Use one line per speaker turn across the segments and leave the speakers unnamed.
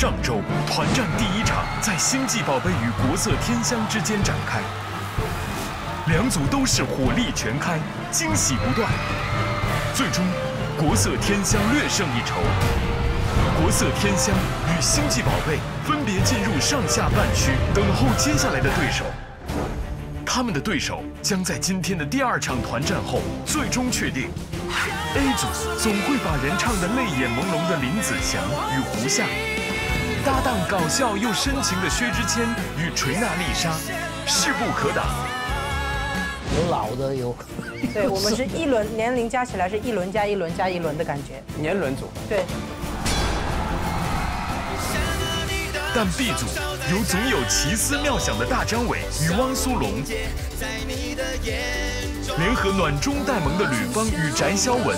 上周团战第一场在星际宝贝与国色天香之间展开，两组都是火力全开，惊喜不断。最终，国色天香略胜一筹。国色天香与星际宝贝分别进入上下半区，等候接下来的对手。他们的对手将在今天的第二场团战后最终确定。A 组总会把人唱得泪眼朦胧的林子祥与胡夏，搭档搞笑又深情的薛之谦与锤娜丽莎，势不可挡。
有老的有，
对我们是一轮年龄加起来是一轮加一轮加一轮的感觉。
年轮组，
对。
但 B 组有总有奇思妙想的大张伟与汪苏泷，联合暖中带萌的吕方与翟潇闻，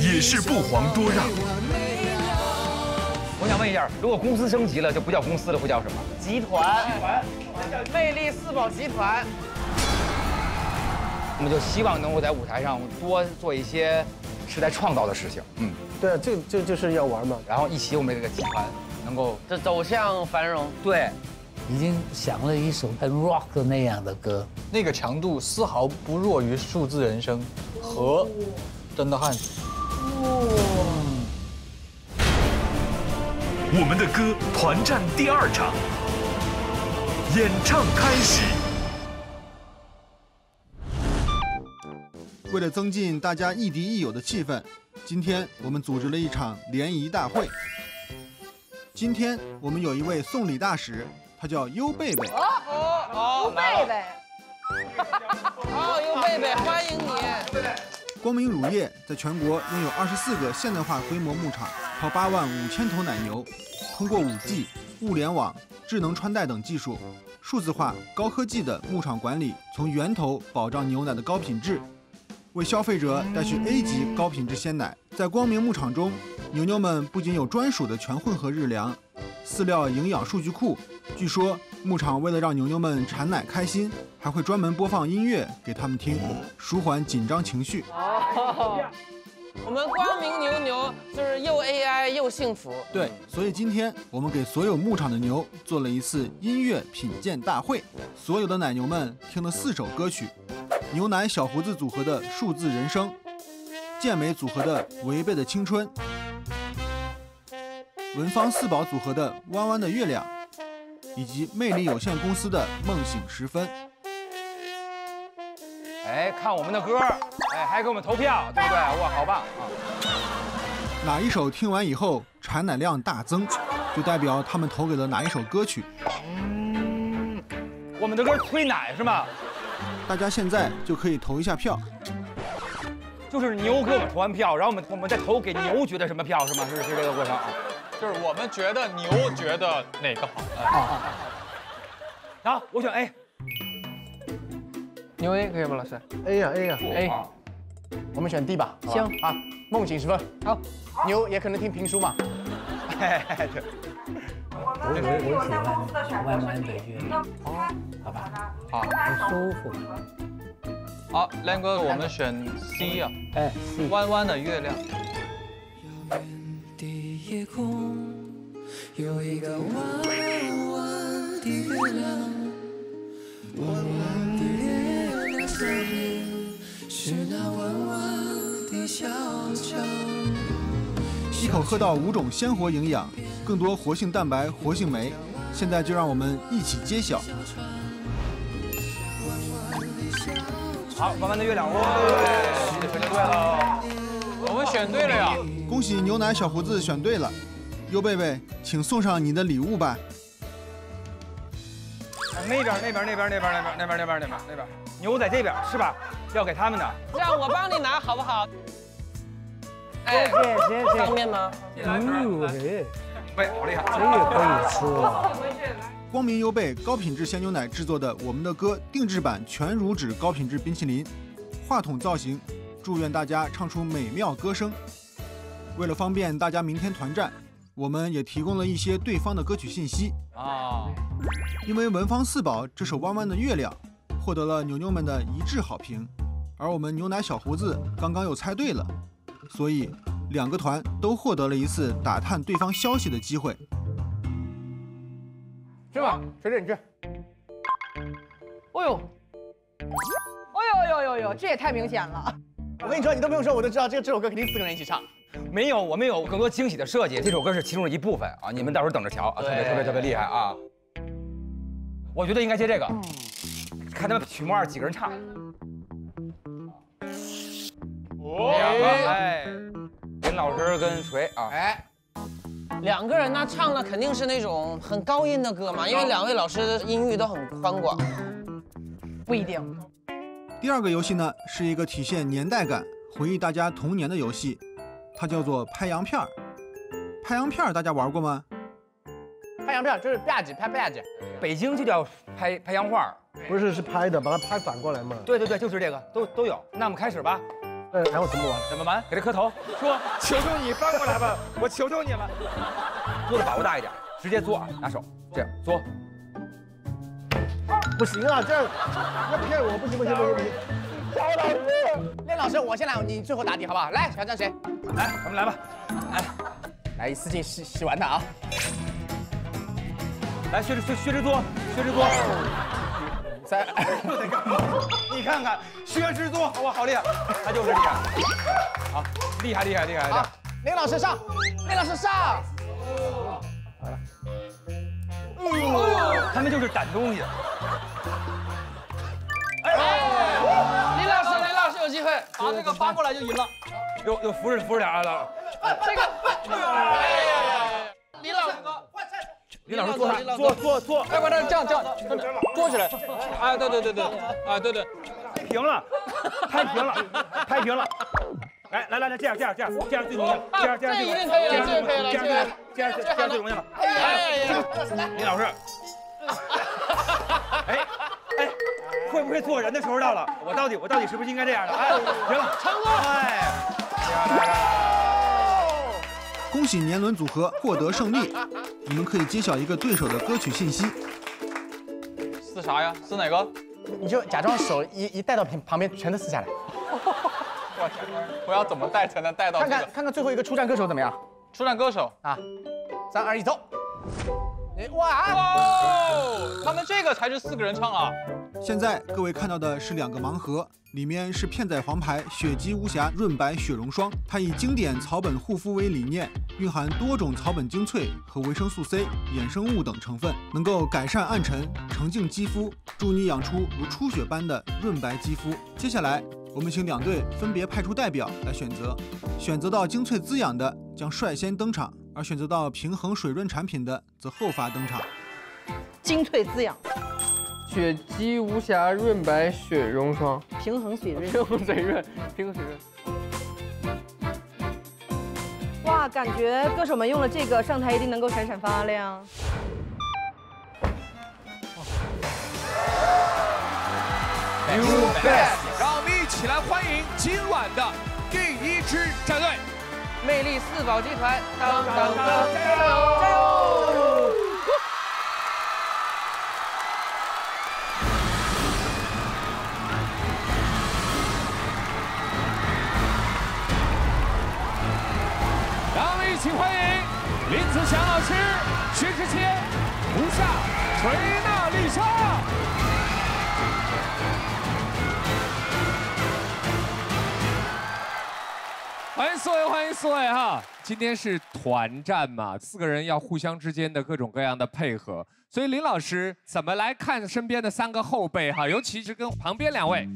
也是不遑多让。
我想问一下，如果公司升级了，就不叫公司了，会叫什么？
集团。魅力四宝集团。
我们就希望能够在舞台上多做一些是在创造的事情。嗯，
对啊，这这就是要玩嘛。
然后一起我们这个集团能够
这走向繁荣。
对，
已经想了一首很 rock 那样的歌，
那个强度丝毫不弱于数字人生和真的汉子。
我们的歌团战第二场，演唱开始。
为了增进大家亦敌亦友的气氛，今天我们组织了一场联谊大会。今天我们有一位送礼大使，他叫优贝贝。
哦，优贝贝。哦，优贝贝，欢迎你。
光明乳业在全国拥有二十四个现代化规模牧场，靠八万五千头奶牛，通过五 G、物联网、智能穿戴等技术，数字化、高科技的牧场管理，从源头保障牛奶的高品质。为消费者带去 A 级高品质鲜奶。在光明牧场中，牛牛们不仅有专属的全混合日粮、饲料营养数据库，据说牧场为了让牛牛们产奶开心，还会专门播放音乐给他们听，舒缓紧张情绪。
哦。我们光明牛牛就是又 AI 又幸福。
对，所以今天我们给所有牧场的牛做了一次音乐品鉴大会，所有的奶牛们听了四首歌曲。牛奶小胡子组合的数字人生，健美组合的违背的青春，文芳四宝组合的弯弯的月亮，以及魅力有限公司的梦醒时分。
哎，看我们的歌，哎，还给我们投票，对不对？哇，好棒啊！
哪一首听完以后产奶量大增，就代表他们投给了哪一首歌曲。
我们的歌催奶是吗？
大家现在就可以投一下票，
就是牛给我们投完票，然后我们我们再投给牛觉得什么票是吗？是是这个过程啊？
就是我们觉得牛觉得哪个好？
啊然后我选 A，
牛 A 可以吗，老师
A 呀 A 呀
A，
我们选 D 吧。
行
啊，梦醒时分。
好，
牛也可能听评书嘛。
对。
我我我喜欢弯弯的月亮，好吧，
好，
很舒服。
好，亮哥，我们选 C 啊，
哎，
弯弯的月亮。
有一个弯弯的月亮，弯弯的月亮上面是那弯弯的小桥。
一口喝到五种鲜活营养，更多活性蛋白、活性酶。现在就让我们一起揭晓。
好，弯弯的月亮，哇，选对了，
们选对了呀！
恭喜牛奶小胡子选对了，优贝贝，请送上你的礼物吧。
那边，那边，那边，那边，那边，那边，那边，那边，那边，牛在这边是吧？要给他们的。
让我帮你拿好不好？
谢谢谢谢。
方便吗？
嗯，
喂，好厉害，
这也可以吃啊。
光明优贝高品质鲜牛奶制作的《我们的歌》定制版全乳脂高品质冰淇淋，话筒造型，祝愿大家唱出美妙歌声。为了方便大家明天团战，我们也提供了一些对方的歌曲信息
啊。
因为文芳四宝这首《弯弯的月亮》获得了牛牛们的一致好评，而我们牛奶小胡子刚刚又猜对了，所以两个团都获得了一次打探对方消息的机会。
去吧，学姐你去。
哦呦，
哦呦呦呦呦，这也太明显了。
我跟你说，你都不用说，我都知道这这首歌肯定四个人一起唱。
没有，我们有更多惊喜的设计。这首歌是其中的一部分啊，你们到时候等着瞧啊，特别特别特别厉害啊！我觉得应该接这个，看他们曲目二几个人唱。两个哎，林老师跟锤啊，
哎，
两个人呢唱的肯定是那种很高音的歌嘛，因为两位老师的音域都很宽广。
不一定。
第二个游戏呢，是一个体现年代感、回忆大家童年的游戏，它叫做拍洋片儿。拍洋片儿大家玩过吗？
拍洋片儿就是吧唧拍吧唧，
北京就叫拍拍洋画儿。
不是是拍的，把它拍反过来嘛。
对对对，就是这个，都都有。那我们开始吧。
呃，然后怎么玩？
怎么玩？给他磕头，说求求你翻过来吧，我求求你了。做的把握大一点，直接做啊，拿手这样做。
不行啊，这样要骗我，不行不行不行不行。
小老师，练老师，我先来，你最后打底好不好？来，挑战谁？
来，我们来吧。来，
来，一次性洗洗完它啊。
来，薛之薛薛之作，薛之作。
三，
你看看薛之作，哇，好厉害，他就是厉害。好，厉害厉害厉害。
好，林老师上，林老师上。
来了。
他们就是掸东西。
哎，林老师，林老师有机会
把这个翻过来就赢了。
又又扶着扶着点了。
这个，林老师，
林老师坐上，坐坐坐，
哎，把它这样这样坐起来。哎，对对对对，啊对对，
平了，拍平了，拍平了。来来来来，这样这样这样这样最容易了，这样这样
这一定可以了，这个可以了，
这样这样这样这样最容易了。来，林老师。哎哎，会不会做人的时候到了？我到底我到底是不是应该这样的？哎，行了，
成功！
哎，
恭喜年轮组合获得胜利，你们可以揭晓一个对手的歌曲信息。
撕啥呀？撕哪个？
你就假装手一一带到旁旁边，全都撕下来。
我天，我要怎么带才能带到？
看看看看最后一个出战歌手怎么样？
出战歌手
啊，三二一走！
哇哦，他们这个才是四个人唱啊！
现在各位看到的是两个盲盒，里面是片仔癀牌雪肌无瑕润白雪绒霜，它以经典草本护肤为理念，蕴含多种草本精粹和维生素 C、衍生物等成分，能够改善暗沉、澄净肌肤，助你养出如初雪般的润白肌肤。接下来，我们请两队分别派出代表来选择，选择到精粹滋养的将率先登场，而选择到平衡水润产品的则后发登场。
精粹滋养，
雪肌无瑕润白雪绒霜，
平衡水润，
平衡水润，平衡水润。
哇，感觉歌手们用了这个上台一定能够闪闪发亮。
You best，让我们一起来欢迎今晚的第一支战队——
魅力四宝集团，当当当，加油！加油！
让我们一起欢迎林子祥老师、薛之谦、胡夏、锤娜丽莎。欢迎四位，欢迎四位哈！今天是团战嘛，四个人要互相之间的各种各样的配合，所以林老师怎么来看身边的三个后辈哈，尤其是跟旁边两位。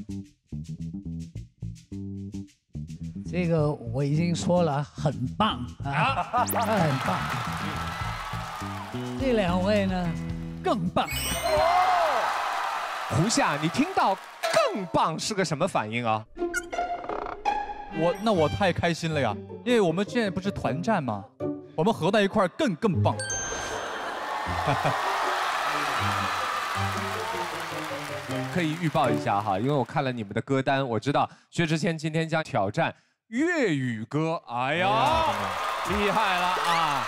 这个我已经说了，很棒啊，很棒。这两位呢，更棒。
胡夏，你听到“更棒”是个什么反应啊？
我那我太开心了呀，因为我们现在不是团战吗？我们合在一块儿更更棒。
可以预报一下哈，因为我看了你们的歌单，我知道薛之谦今天将挑战粤语歌。哎呀，厉害了啊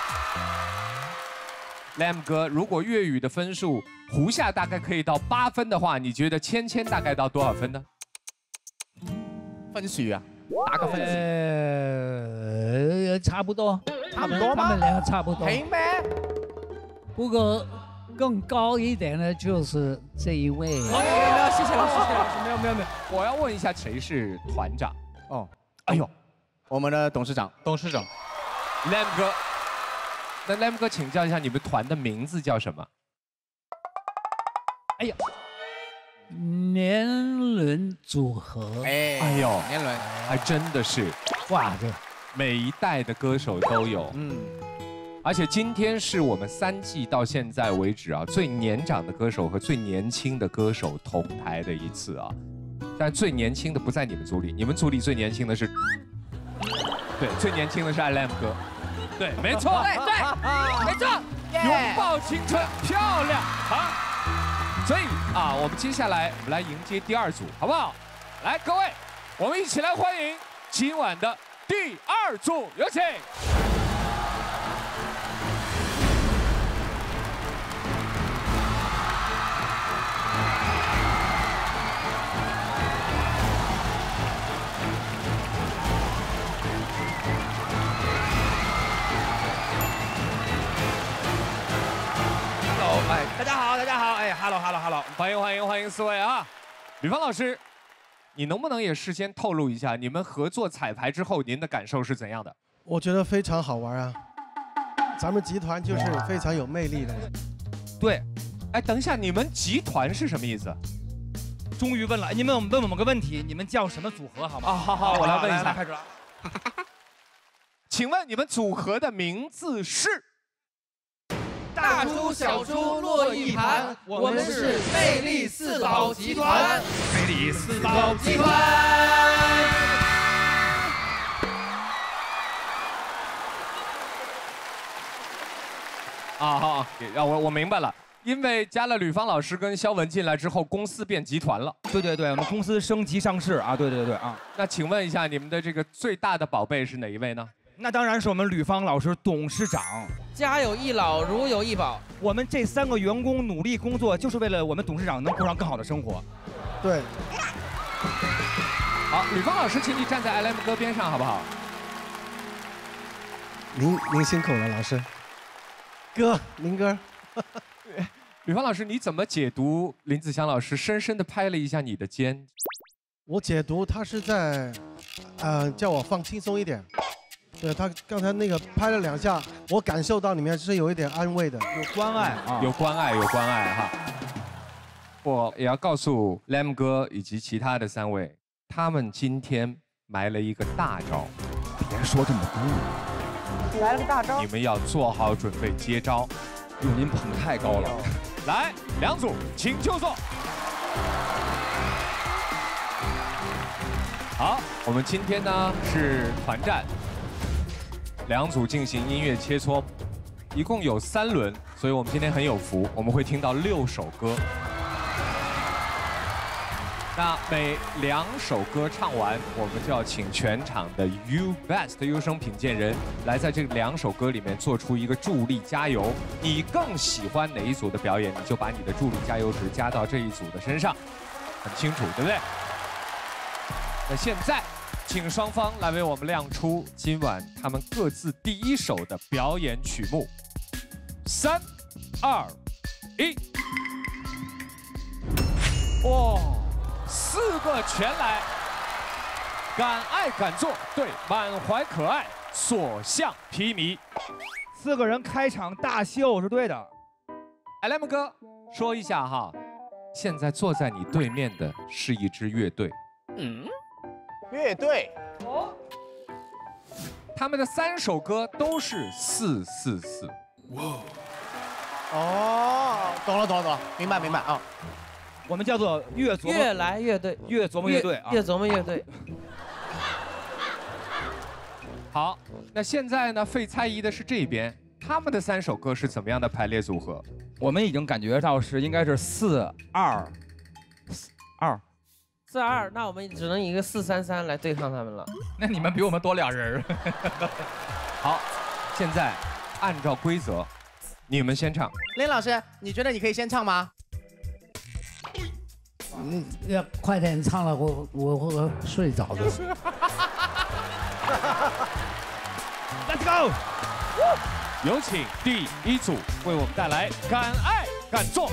！Lam 哥，如果粤语的分数胡夏大概可以到八分的话，你觉得芊芊大概到多少分呢？
分数啊，
打个分
差不多，
差不多吗
他们两个差不多。
平呗。
不过更高一点的就是这一位。
没有没有，谢谢老师，谢谢老师，没有没有没有。
我要问一下谁是团长？
哦，
哎呦，
我们的董事长，
董事长
，Lam 哥。那 Lam 哥，请教一下，你们团的名字叫什么？
哎呀，年轮组合。
哎
哎呦，
年轮，
还真的是，
哇，这。
每一代的歌手都有。
嗯，
而且今天是我们三季到现在为止啊最年长的歌手和最年轻的歌手同台的一次啊，但最年轻的不在你们组里，你们组里最年轻的是，对，最年轻的是 I Lam 哥，对，没错，
对 对，没错，
拥抱青春，漂亮，好。所以啊，我们接下来我们来迎接第二组，好不好？来，各位，我们一起来欢迎今晚的第二组，有请。大家好，大家好，哎，Hello，Hello，Hello，欢迎欢迎欢迎四位啊！吕芳老师，你能不能也事先透露一下，你们合作彩排之后，您的感受是怎样的？
我觉得非常好玩啊！咱们集团就是非常有魅力的。
对，哎，等一下，你们集团是什么意思？
终于问了，你们问我们个问题，你们叫什么组合好吗？
啊，好好，我来问一下，
开始了。
请问你们组合的名字是？
大猪小猪落一盘，我们是魅力四宝集团。
魅力四宝
集团。
啊，好，让我我明白了，因为加了吕芳老师跟肖文进来之后，公司变集团了。
对对对，我们公司升级上市啊！对对对啊。
那请问一下，你们的这个最大的宝贝是哪一位呢？
那当然是我们吕芳老师董事长。
家有一老，如有一宝。
我们这三个员工努力工作，就是为了我们董事长能过上更好的生活。
对。
好，吕芳老师，请你站在 L M 哥边上，好不好？
您您辛苦了，老师。哥，林哥。
吕芳老师，你怎么解读林子祥老师深深的拍了一下你的肩？
我解读他是在，呃，叫我放轻松一点。对他刚才那个拍了两下，我感受到里面是有一点安慰的，
有关爱啊，
有关爱，有关爱哈。我也要告诉 Lam 哥以及其他的三位，他们今天埋了一个大招。
别说这么多，
来了个大招，
你们要做好准备接招。
哟，您捧太高了。
来，两组，请就坐。好，我们今天呢是团战。两组进行音乐切磋，一共有三轮，所以我们今天很有福，我们会听到六首歌。那每两首歌唱完，我们就要请全场的 U Best 优生品鉴人来在这两首歌里面做出一个助力加油。你更喜欢哪一组的表演，你就把你的助力加油值加到这一组的身上，很清楚，对不对？那现在。请双方来为我们亮出今晚他们各自第一首的表演曲目。三、二、一。哇，四个全来，敢爱敢做，对，满怀可爱，所向披靡。
四个人开场大秀是对的。
哎，Lam 哥，说一下哈，现在坐在你对面的是一支乐队。嗯。
乐队
哦，他们的三首歌都是四四四。哇，
哦，懂了懂了懂了，明白明白啊。
我们叫做越琢磨
越来越对，
越琢磨越对啊，
越琢磨越对。
好，那现在呢？费猜疑的是这边，他们的三首歌是怎么样的排列组合？
我们已经感觉到是应该是四二四二。
四二，那我们只能一个四三三来对抗他们了。
那你们比我们多俩人儿。
好，现在按照规则，你们先唱。
林老师，你觉得你可以先唱吗？
嗯，要快点唱了，我我我睡着了。
Let's go！有请第一组为我们带来《敢爱
敢做》。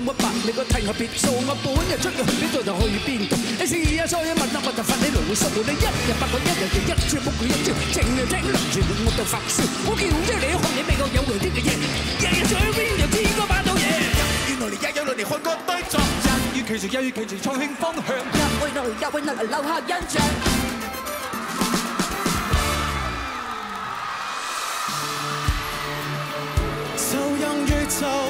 没白，你个替我
别做我
本，出
个去边度就去边度。你试下再问，我就奋起来会辛。你一日八个，一日赢，一招不惧一招。正要听，留住我到发烧。我叫，你看你未够有为啲嘅嘢，日日想边又知个把到嘢。
日会来，日又来，看个对昨日。与其存，又与其存，创兴方向。
日会来，日会来，留下印象。
就宇宙。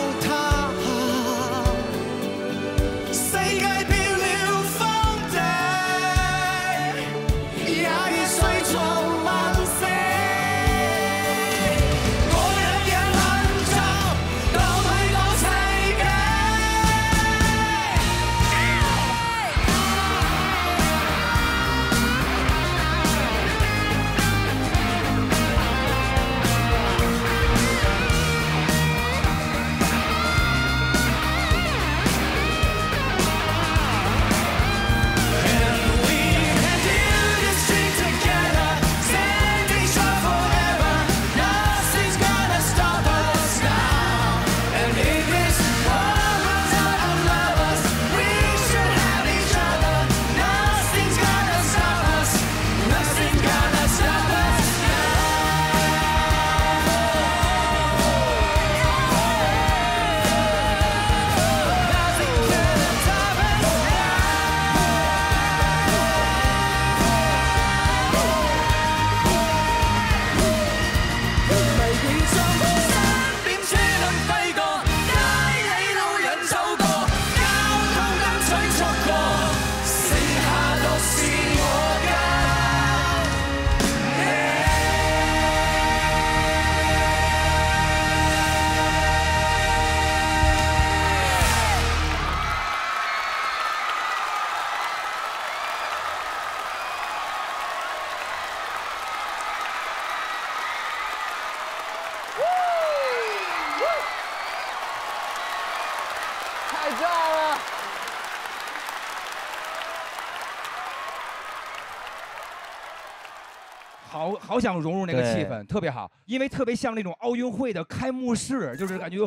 好好想融入那个气氛，特别好，因为特别像那种奥运会的开幕式，就是感觉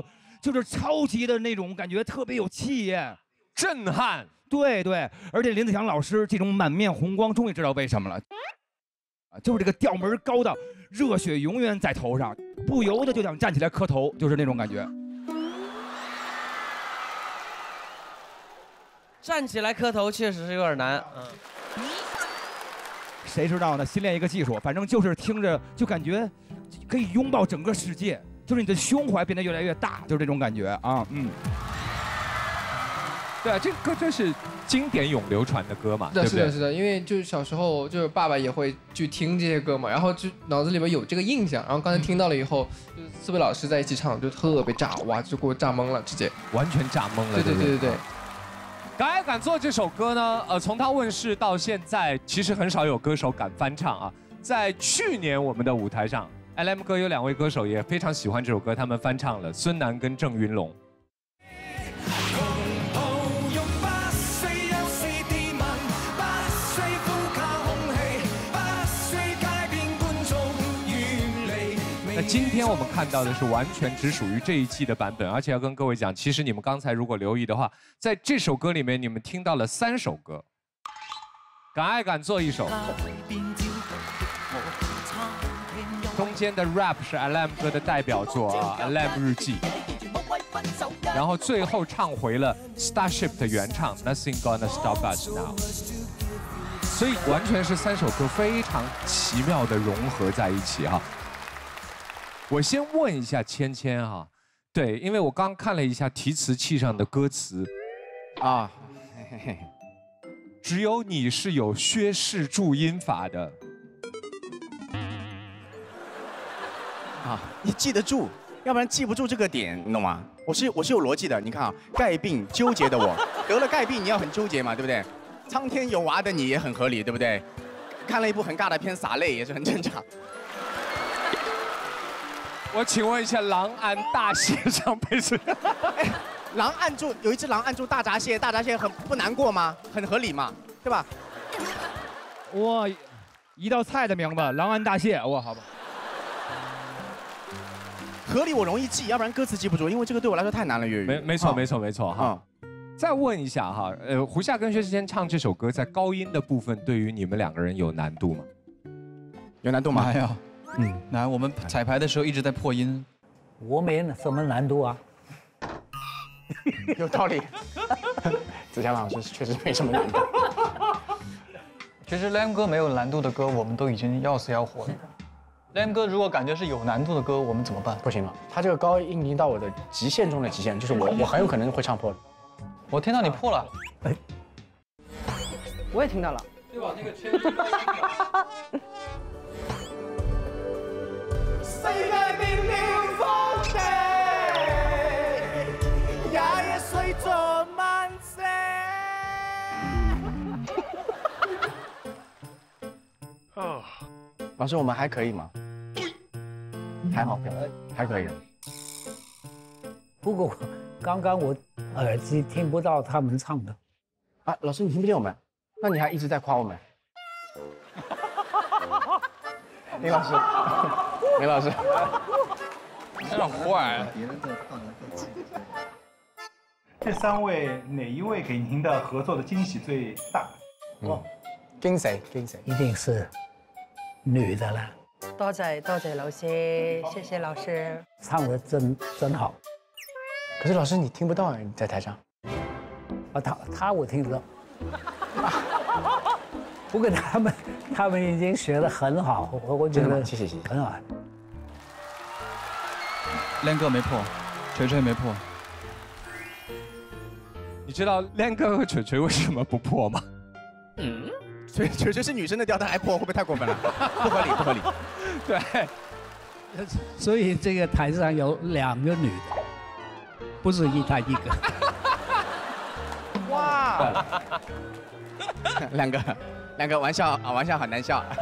就是超级的那种感觉，特别有气焰，
震撼。
对对，而且林子祥老师这种满面红光，终于知道为什么了，啊，就是这个调门高到热血永远在头上，不由得就想站起来磕头，就是那种感觉。
站起来磕头确实是有点难。嗯，
谁知道呢？新练一个技术，反正就是听着就感觉可以拥抱整个世界，就是你的胸怀变得越来越大，就是这种感觉啊，嗯。
对啊，这个歌真是经典永流传的歌嘛，对不对
是的，？是的，因为就是小时候，就是爸爸也会去听这些歌嘛，然后就脑子里边有这个印象，然后刚才听到了以后，就是四位老师在一起唱，就特别炸，哇，就给我炸懵了，直接
完全炸懵了。
对对
不
对对对。
敢爱敢做这首歌呢，呃，从它问世到现在，其实很少有歌手敢翻唱啊。在去年我们的舞台上，L M 哥有两位歌手也非常喜欢这首歌，他们翻唱了孙楠跟郑云龙。今天我们看到的是完全只属于这一季的版本，而且要跟各位讲，其实你们刚才如果留意的话，在这首歌里面你们听到了三首歌，敢爱敢做一首，中间的 rap 是 Alam 哥的代表作啊，Alam 日记，然后最后唱回了 Starship 的原唱 Nothing Gonna Stop Us Now，所以完全是三首歌非常奇妙的融合在一起哈、我先问一下芊芊哈，对，因为我刚看了一下提词器上的歌词，
啊，嘿嘿嘿
只有你是有薛氏注音法的，
啊，你记得住，要不然记不住这个点，你懂吗？我是我是有逻辑的，你看啊，盖病纠结的我，得了盖病你要很纠结嘛，对不对？苍天有娃的你也很合理，对不对？看了一部很尬的片洒泪也是很正常。
我请问一下，狼安大蟹上辈子，
狼按住有一只狼按住大闸蟹，大闸蟹很不难过吗？很合理嘛，对吧？
哇，一道菜的名字，狼安大蟹，哇，好吧。
合理我容易记，要不然歌词记不住，因为这个对我来说太难了粤语。
没没错
啊
没错没错哈。再问一下哈，呃，胡夏跟薛之谦唱这首歌，在高音的部分，对于你们两个人有难度吗？
有难度吗？
哎呀，嗯，来，我们彩排的时候一直在破音。
我没什么难度啊。
有道理。子强老师确实没什么难度。
其实 Lam 哥没有难度的歌，我们都已经要死要活了。Lam 哥如果感觉是有难度的歌，我们怎么办？
不行了，他这个高音已经到我的极限中的极限，就是我我很有可能会唱破的。
我听到你破了，
我也听到了。
对吧？那个圈
世界變了荒地，夜夜睡作晚星。
啊，老师，我们还可以吗？还好，还可以。
不过刚刚我耳机听不到他们唱的。
啊，老师你听不见我们？那你还一直在夸我们？李老师，林老师，
有点坏。
这三位哪一位给您的合作的惊喜最大？
哦，驚喜驚喜，
一定是女的啦，
多謝多謝老師，謝謝老師。
唱的真真好。
可是老师你听不到啊，你在台上。
啊，他他我听得到。不过他们他们已经学得很好，我我觉得
谢谢谢谢
很好。
亮哥没破，锤锤没破。
你知道亮哥和锤锤为什么不破吗？
嗯，锤锤锤是女生的吊带还破，会不会太过分了？不合理，不合理。
对，
所以这个台上有两个女的，不是一台一个。
哇！两个，两个玩笑啊，玩笑很难笑。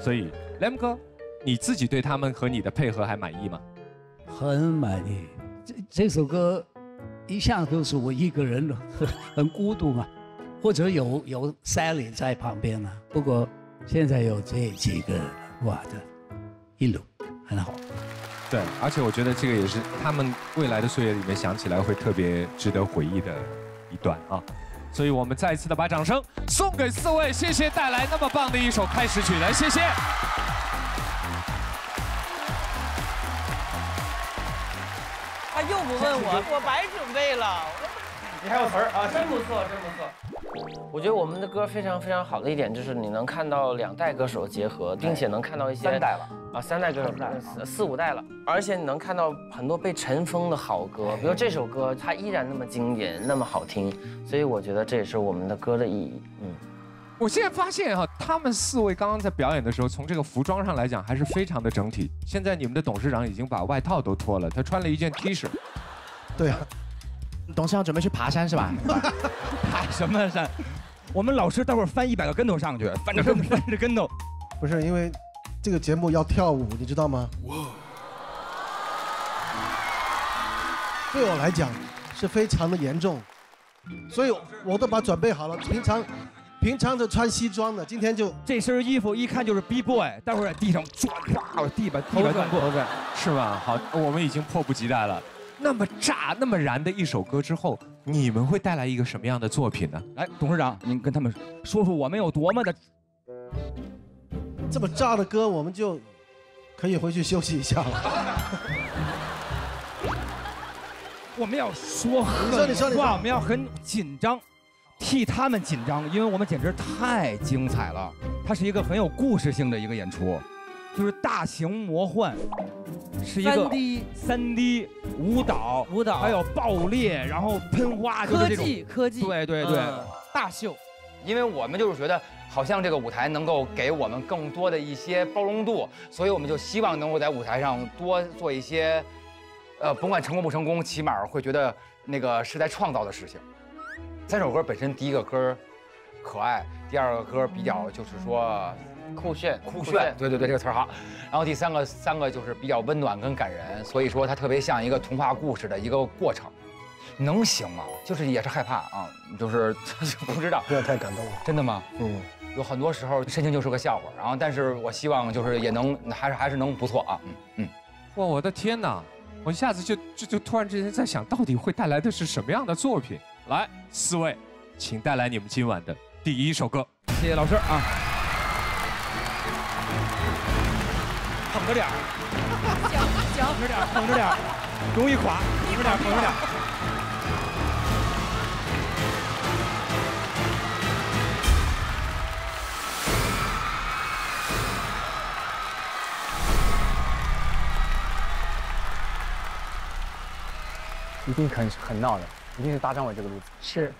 所以 Lam 哥，你自己对他们和你的配合还满意吗？
很满意。这这首歌一向都是我一个人的，很 很孤独嘛，或者有有 Sally 在旁边啊。不过现在有这几个人，哇，这一路很好。
对，而且我觉得这个也是他们未来的岁月里面想起来会特别值得回忆的一段啊。所以我们再一次的把掌声送给四位，谢谢带来那么棒的一首开始曲，来谢谢。
他又不问我，我白准备了。
你还有词儿啊？
真不错，真不错。我觉得我们的歌非常非常好的一点就是你能看到两代歌手结合，并且能看到一些
三代了
啊，三代歌手四四五代了，而且你能看到很多被尘封的好歌，比如这首歌它依然那么经典，那么好听，所以我觉得这也是我们的歌的意义。嗯，
我现在发现哈，他们四位刚刚在表演的时候，从这个服装上来讲还是非常的整体。现在你们的董事长已经把外套都脱了，他穿了一件 T 恤。
对啊，
董事长准备去爬山是吧？
爬什么山？我们老师待会儿翻一百个跟头上去，翻着跟翻着跟头。
不是因为这个节目要跳舞，你知道吗？对我来讲是非常的严重，所以我都把准备好了。平常平常就穿西装的，今天就
这身衣服一看就是 B boy，待会儿在地上转，哇地板地板转过，
是吧？好，我们已经迫不及待了。那么炸、那么燃的一首歌之后，你们会带来一个什么样的作品呢？
来，董事长，您跟他们说说我们有多么的
这么炸的歌，我们就可以回去休息一下了。
我们要说狠
你说说说
话，我们要很紧张，替他们紧张，因为我们简直太精彩了。它是一个很有故事性的一个演出，就是大型魔幻，是一个
3D
三 D 舞蹈，
舞蹈。
还有爆裂，然后喷花，
科技科技，
对对对。
嗯。大秀。
因为我们就是觉得，好像这个舞台能够给我们更多的一些包容度，所以我们就希望能够在舞台上多做一些，呃，甭管成功不成功，起码会觉得那个是在创造的事情。三首歌本身，第一个歌可爱，第二个歌比较就是说
酷炫，
酷炫，对对对，这个词儿好。然后第三个三个就是比较温暖跟感人，所以说它特别像一个童话故事的一个过程。能行吗？就是也是害怕啊，就是 不知道。
不要太感动了，
真的吗？
嗯，
有很多时候深情就是个笑话，然后但是我希望就是也能还是还是能不错啊，嗯嗯。
哇，我的天哪！我一下子就就就突然之间在想到底会带来的是什么样的作品？来，四位，请带来你们今晚的第一首歌。
谢谢老师啊。捧着点儿，捧着点儿，捧着点儿，容易垮，捧着点儿，捧着点儿。
一定很很闹的，一定是大张伟这个路子。
是。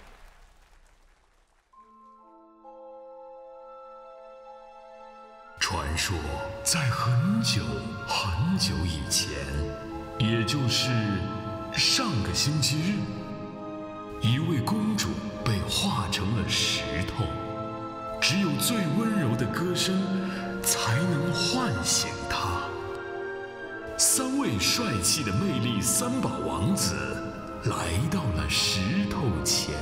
传说在很久很久以前，也就是上个星期日，一位公主被化成了石头，只有最温柔的歌声才能唤醒她。三位帅气的魅力三宝王子来到了石头前。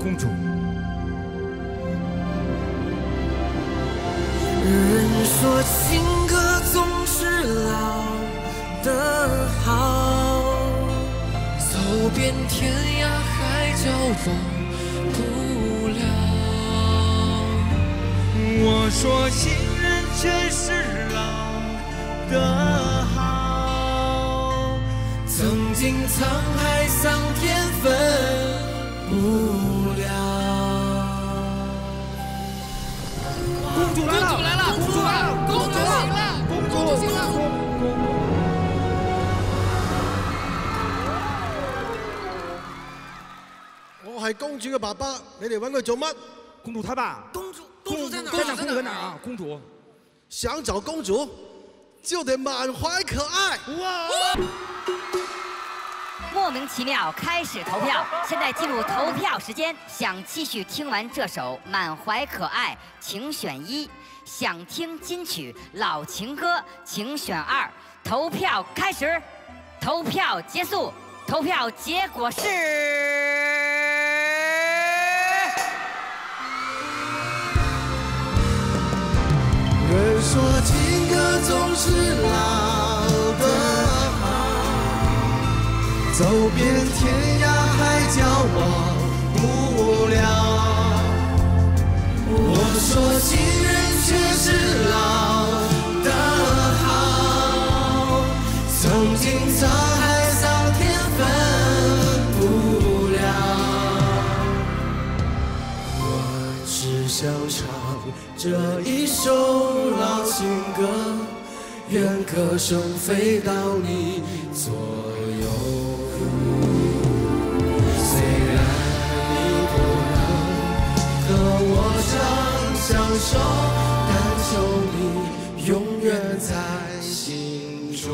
公主，
说情歌总是老的好，走遍天涯海角忘不了。
我说情人却是老的好，
曾经沧海
係公主嘅爸爸，你哋揾佢做乜？
公主他爸。
公主，公主在哪？
公主
公主在哪啊？公主。
想找公主，就得满怀可爱。哇！
莫名其妙开始投票，现在进入投票时间。想继续听完这首《满怀可爱》，请选一；想听金曲老情歌，请选二。投票开始，投票结束，投票结果是。
说情歌总是老的好，走遍天涯海角忘不了。我说情人却是老的好，曾经沧海桑田分不了。我只想唱这一首老情歌，愿歌声飞到你左右。虽然你不能和我唱相守，但求你永远在心中。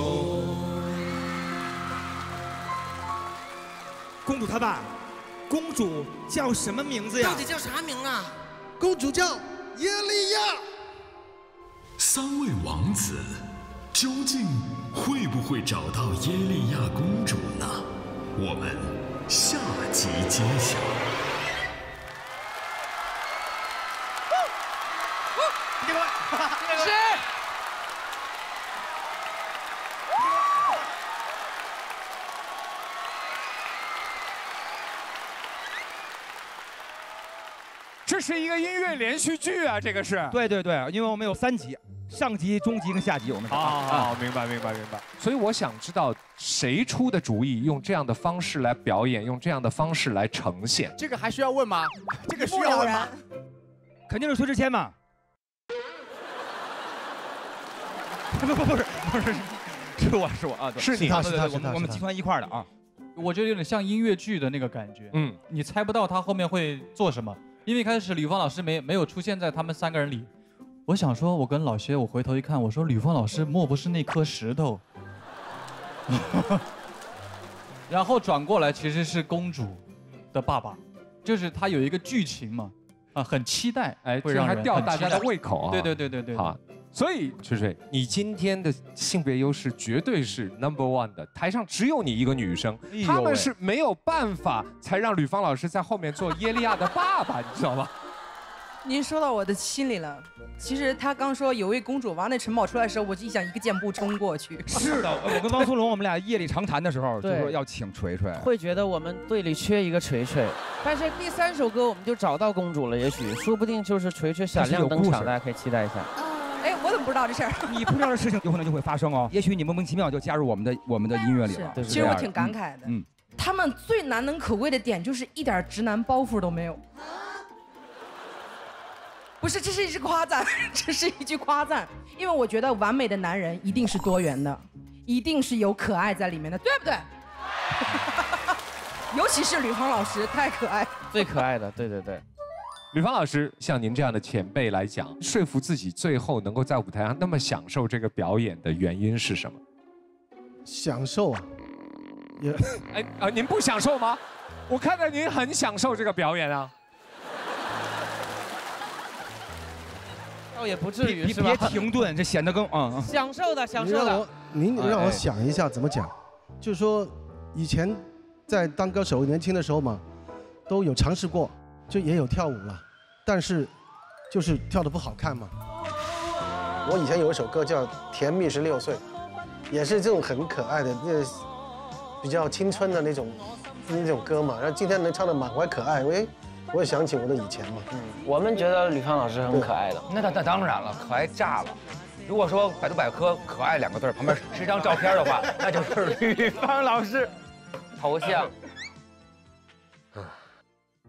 公主她爸，公主叫什么名字呀？
到底叫啥名啊？
公主叫耶利亚。
三位王子究竟会不会找到耶利亚公主呢？我们下集揭晓。
是。
这是一个音乐连续剧啊，这个是。
对对对，因为我们有三集，上集、中集跟下集，我们是。
啊，明白明白明白。所以我想知道谁出的主意，用这样的方式来表演，用这样的方式来呈现。
这个还需要问吗？这个需要问吗？
肯定是薛之谦嘛。不不不是不是，是我是我啊，对
是你
对对
是他他
我们我们集团一块儿的啊。
我觉得有点像音乐剧的那个感觉。
嗯，
你猜不到他后面会做什么，因为一开始吕方老师没没有出现在他们三个人里。我想说，我跟老薛，我回头一看，我说吕方老师莫不是那颗石头？然后转过来其实是公主的爸爸，就是他有一个剧情嘛，啊，很期待，
哎，
会让
这还吊大家的胃口啊。
对对对对对。
好，所以锤锤，你今天的性别优势绝对是 number one 的，台上只有你一个女生
哎，
他们是没有办法才让吕方老师在后面做耶利亚的爸爸，你知道吗？
您说到我的心里了。其实他刚说有位公主往那城堡出来的时候，我就想一个箭步冲过去。
是的，我跟汪苏泷我们俩夜里长谈的时候，就说要请锤锤。
会觉得我们队里缺一个锤锤，但是第三首歌我们就找到公主了，也许说不定就是锤锤闪亮登场，大家可以期待一下。
哎，我怎么不知道这事儿？
你不知道的事情有可能就会发生哦。也许你莫名其妙就加入我们的我们的音乐里了。
其实我挺感慨的
嗯，
他们最难能可贵的点就是一点直男包袱都没有。不是，这是一句夸赞，这是一句夸赞，因为我觉得完美的男人一定是多元的，一定是有可爱在里面的，对不对？尤其是吕航老师，太可爱。
最可爱的，对对对。
吕方老师，像您这样的前辈来讲，说服自己最后能够在舞台上那么享受这个表演的原因是什么？
享受啊，也
哎啊，您不享受吗？我看到您很享受这个表演啊。
倒也不至于
别
是吧？
别停顿，这显得更嗯。嗯
享受的，享受的
您让我。您
哎
让我
哎
想一下怎么讲，就是说以前在当歌手年轻的时候嘛，都有尝试过，就也有跳舞了，但是就是跳的不好看嘛。我以前有一首歌叫《甜蜜十六岁》，也是这种很可爱的，那比较青春的那种那种歌嘛。然后今天能唱的满怀可爱，喂，我也想起我的以前嘛。
嗯我们觉得吕方老师很可爱的。
那那那当然了，可爱炸了。如果说百度百科“可爱”两个字儿旁边是一张照片的话，那就是吕方老师
头像。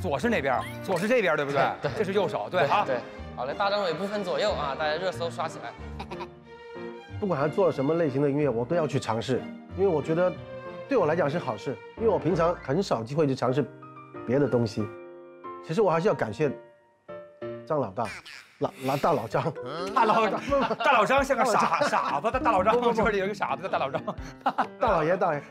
左是
哪边？左是这边，对不对？
对
这是右手，对，好。
对，好嘞，大张伟不分左右啊，大家热搜刷起来。
不管他做了什么类型的音乐，我都要去尝试，因为我觉得对我来讲是好事，因为我平常很少机会去尝试别的东西。其实我还是要感谢张老大，老老大老张，
大老张，大老张像个傻傻子的大老张，这里有一个傻子的大老张。
大老爷大老爷，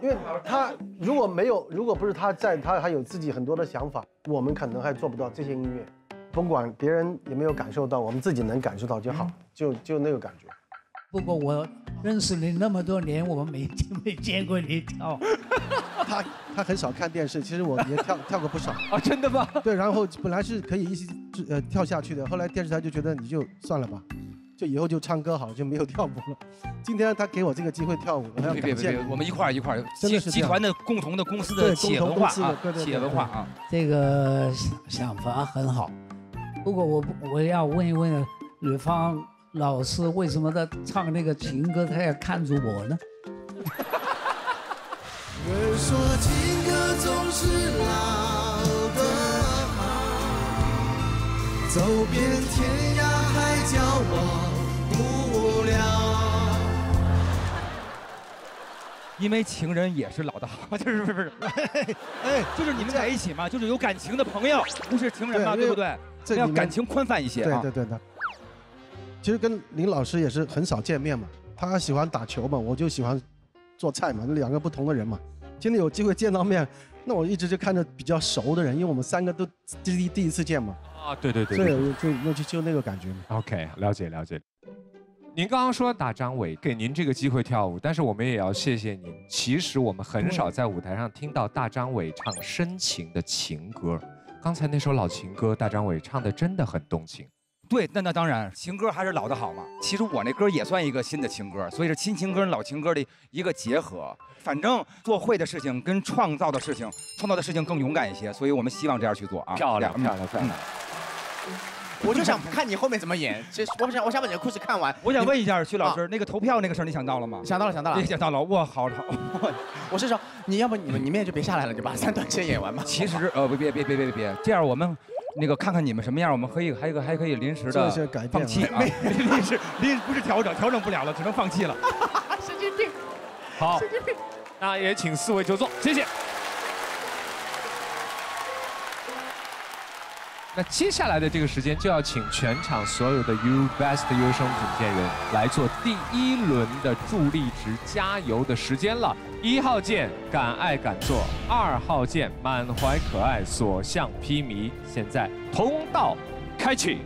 因为他如果没有，如果不是他在，他还有自己很多的想法，我们可能还做不到这些音乐。甭管别人有没有感受到，我们自己能感受到就好，就就那个感觉。
不过我认识你那么多年，我没没见过你跳。
他他很少看电视，其实我也跳跳过不少
啊，真的吗？
对，然后本来是可以一起呃跳下去的，后来电视台就觉得你就算了吧，就以后就唱歌好了，就没有跳舞了。今天他给我这个机会跳舞，我要
别别
感谢
别，我们一块儿一块儿，集
真的是
集团的共同的公司的企业文化啊企业文化啊。
这个想法很好，不过我不我要问一问女方老师，为什么在唱那个情歌，他要看着我呢？
人说情歌总是老的好，走遍天涯海角忘不了。
因为情人也是老的好，就是不是不是，哎，就是你们在一起嘛，就是有感情的朋友，不是情人嘛，对不对？要
这里面
感情宽泛一些啊。
对对对的。其实跟林老师也是很少见面嘛，他喜欢打球嘛，我就喜欢做菜嘛，两个不同的人嘛。今天有机会见到面，那我一直就看着比较熟的人，因为我们三个都第一第一次见嘛，
啊，对对对
所
对。
以就那就就那个感觉嘛。
OK，了解了解。您刚刚说打张伟给您这个机会跳舞，但是我们也要谢谢您。其实我们很少在舞台上听到大张伟唱深情的情歌。刚才那首老情歌，大张伟唱的真的很动情。
对，那那当然，情歌还是老的好嘛。其实我那歌也算一个新的情歌，所以是新情歌跟老情歌的一个结合。反正做会的事情跟创造的事情，创造的事情更勇敢一些，所以我们希望这样去做啊。
漂亮漂亮漂亮。
我就想看你后面怎么演。其实我想，我想把你的故事看完。
我想问一下徐老
啊
师，那个投票那个事儿你想到了吗？
想到了，想到了
你，想到了，哇，好好。
我是说，你要不你们你们也就别下来了，就把三段先演完吧。
其实呃，别别别别别别，这样我们那个看看你们什么样，我们可以还有一个还可以临时的放弃啊，临时临不是调整，调整不了了，只能放弃了。
神经病。
好，那也请四位就坐，谢谢。那接下来的这个时间，就要请全场所有的 U Best 优生品鉴人来做第一轮的助力值加油的时间了。一号键敢爱敢做，二号键满怀可爱，所向披靡。现在通道开启。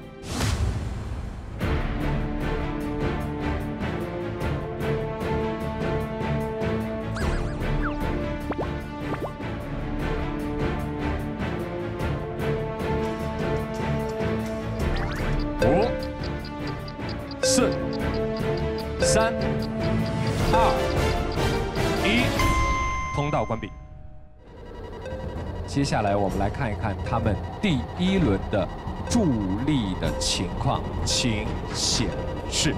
接下来我们来看一看他们第一轮的助力的情况，请显示。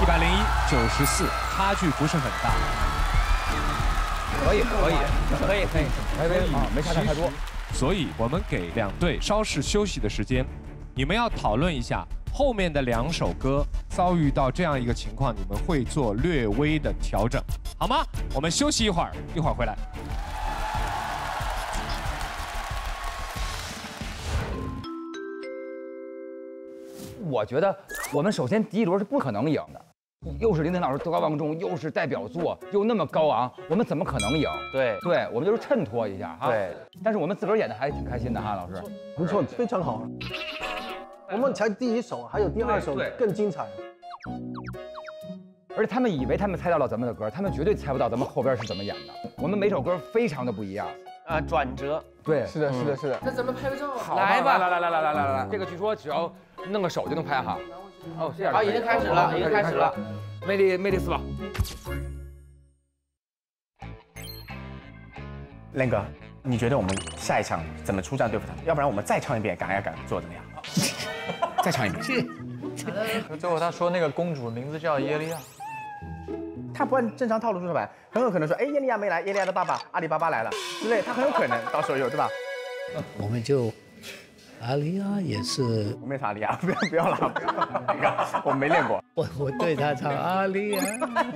一百零一，九十四，差距不是很大。
可以可以可以可以，哎别啊，没差太多。
所以我们给两队稍事休息的时间，你们要讨论一下后面的两首歌遭遇到这样一个情况，你们会做略微的调整，好吗？我们休息一会儿，一会儿回来。
我觉得我们首先第一轮是不可能赢的，又是林丹老师德高望重，又是代表作，又那么高昂，我们怎么可能赢？
对
对，我们就是衬托一下哈。
对，
但是我们自个儿演的还挺开心的哈，老师。
不错，非常好。我们才第一首，还有第二首更精彩。
而且他们以为他们猜到了咱们的歌，他们绝对猜不到咱们后边是怎么演的。我们每首歌非常的不一样。
啊，转折。
对，
是的，是的，是的。
那咱们拍个照啊
好
来吧
来来来来来来来，这个据说只要弄个手就能拍哈。哦，这样。
啊已经开始了已经开始了。
魅力魅力四宝。
lenn 哥，你觉得我们下一场怎么出战对付他们？要不然我们再唱一遍《敢爱敢做》怎么样？再唱一遍。
最后他说那个公主名字叫耶利亚，
他不按正常套路出牌，很有可能说，哎，耶利亚没来，耶利亚的爸爸阿里巴巴来了之类，他很有可能 到时候有，对吧？
我们就阿里亚也是，
我没啥阿丽亚，不要不要了，不要那个我没练过。
我我对他唱阿里亚，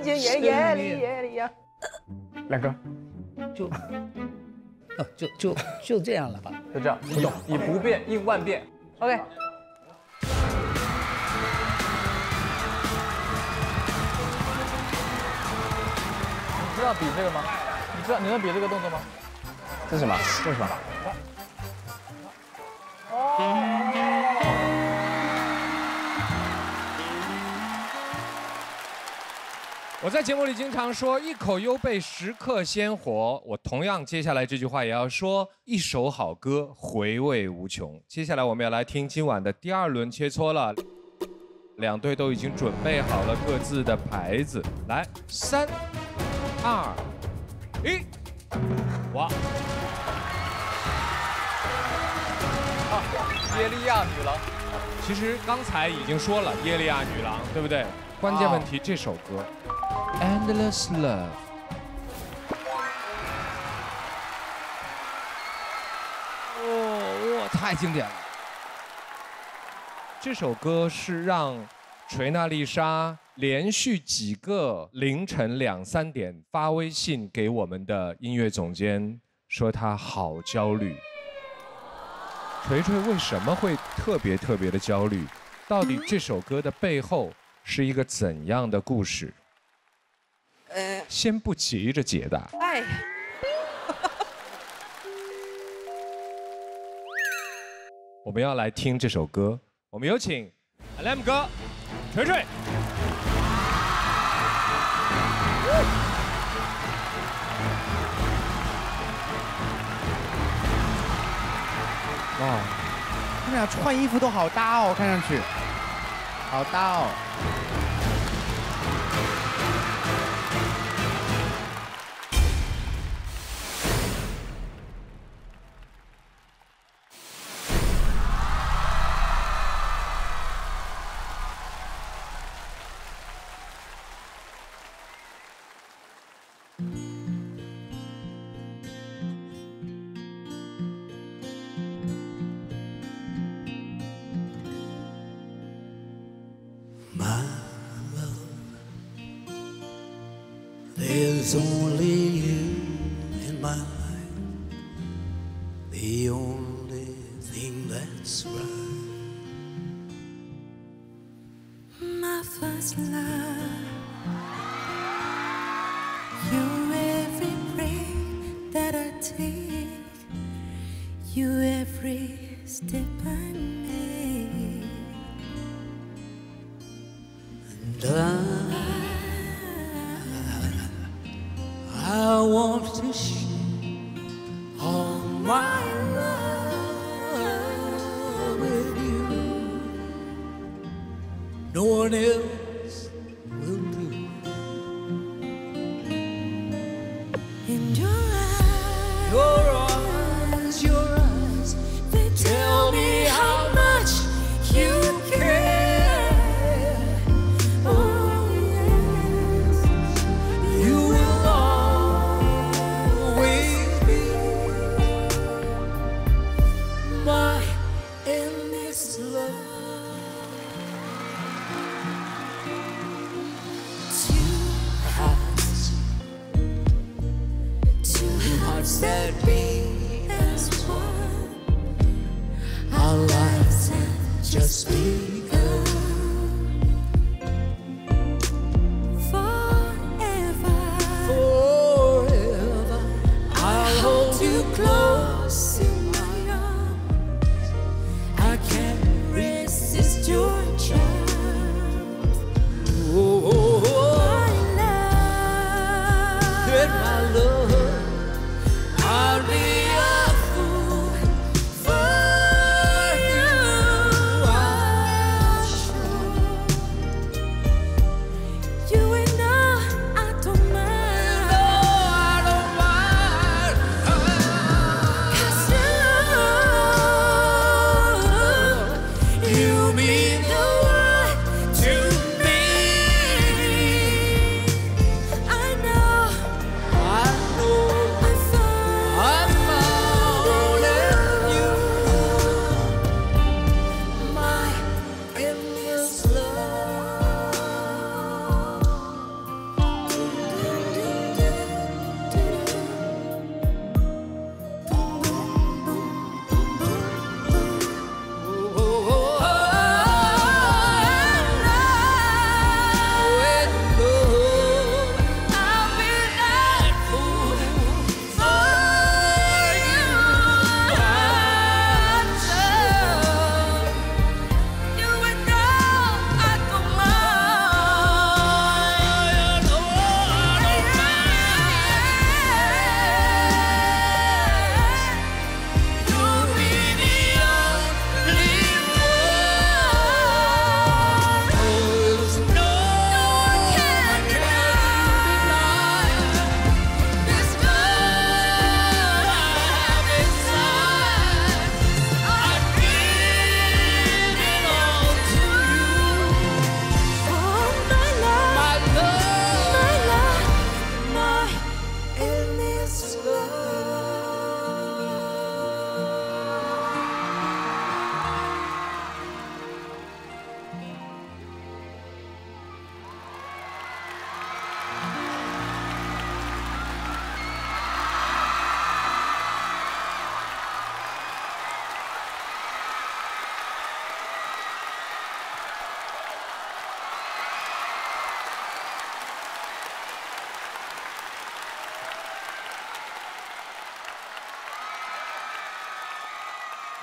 耶耶耶里耶里呀，两个，
就，哦就就就这样了吧，
就这样，以以不变应万变。OK。知道比这个吗？你知道你能比这个动作吗？
这是什么？这是什么？
我在节目里经常说“一口优贝，时刻鲜活”，我同样接下来这句话也要说“一首好歌，回味无穷”。接下来我们要来听今晚的第二轮切磋了，两队都已经准备好了各自的牌子，来，三、二、一，哇！
啊，耶利亚女郎。
其实刚才已经说了耶利亚女郎，对不对？关键问题这首歌《Endless Love》。
哦，哇，太经典了！
这首歌是让锤娜丽莎连续几个凌晨两三点发微信给我们的音乐总监，说他好焦虑。锤锤为什么会特别特别的焦虑？到底这首歌的背后是一个怎样的故事？
呃，
先不急着解答。
哎，
我们要来听这首歌，我们有请 Lam 哥，锤锤。
哇，他们俩穿衣服都好搭哦，看上去，好搭哦。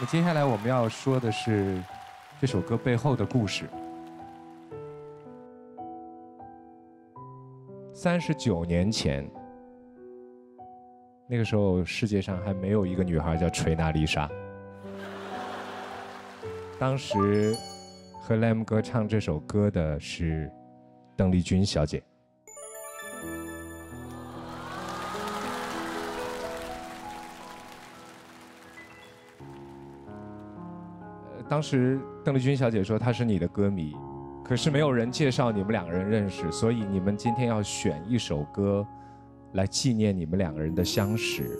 接下来我们要说的是这首歌背后的故事。三十九年前，那个时候世界上还没有一个女孩叫锤娜丽莎。当时和 Lam 哥唱这首歌的是邓丽君小姐。当时邓丽君小姐说她是你的歌迷，可是没有人介绍你们两个人认识，所以你们今天要选一首歌来纪念你们两个人的相识。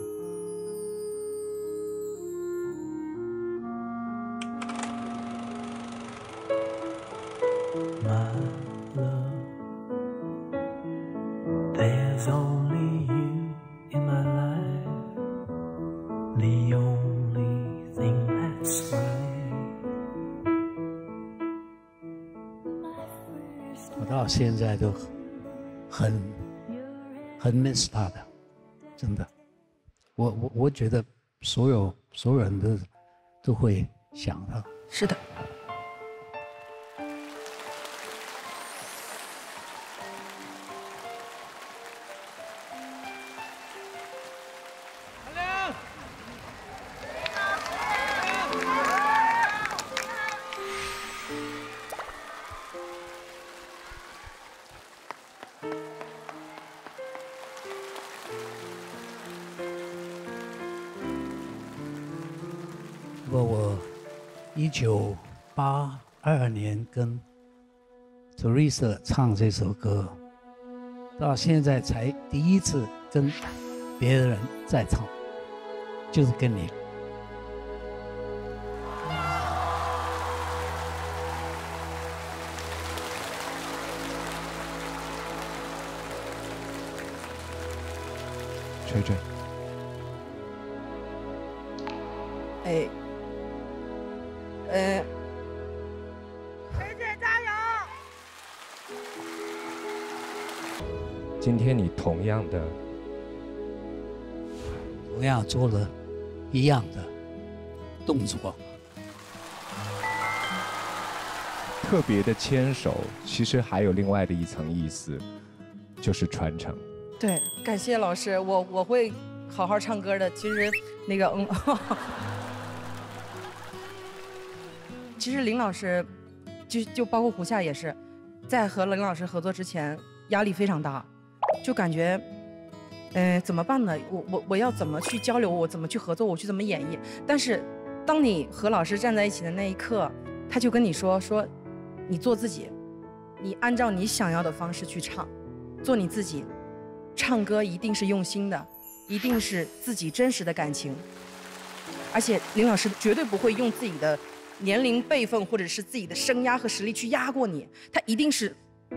现在都很很 miss 他的，真的。我我我觉得所有所有人都都会想他。
是的。
Teresa 唱这首歌，到现在才第一次跟别人在唱，就是跟你。
吹吹，天你同样的
同样做了一样的动作。
特别的牵手，其实还有另外的一层意思，就是传承。
对，感谢老师，我我会好好唱歌的。其实那个嗯，其实林老师，就就包括胡夏也是，在和林老师合作之前，压力非常大，就感觉，嗯、怎么办呢？我我我要怎么去交流？我怎么去合作？我去怎么演绎？但是，当你和老师站在一起的那一刻，他就跟你说说，你做自己，你按照你想要的方式去唱，做你自己。唱歌一定是用心的，一定是自己真实的感情，而且林老师绝对不会用自己的年龄辈分或者是自己的声压和实力去压过你，他一定是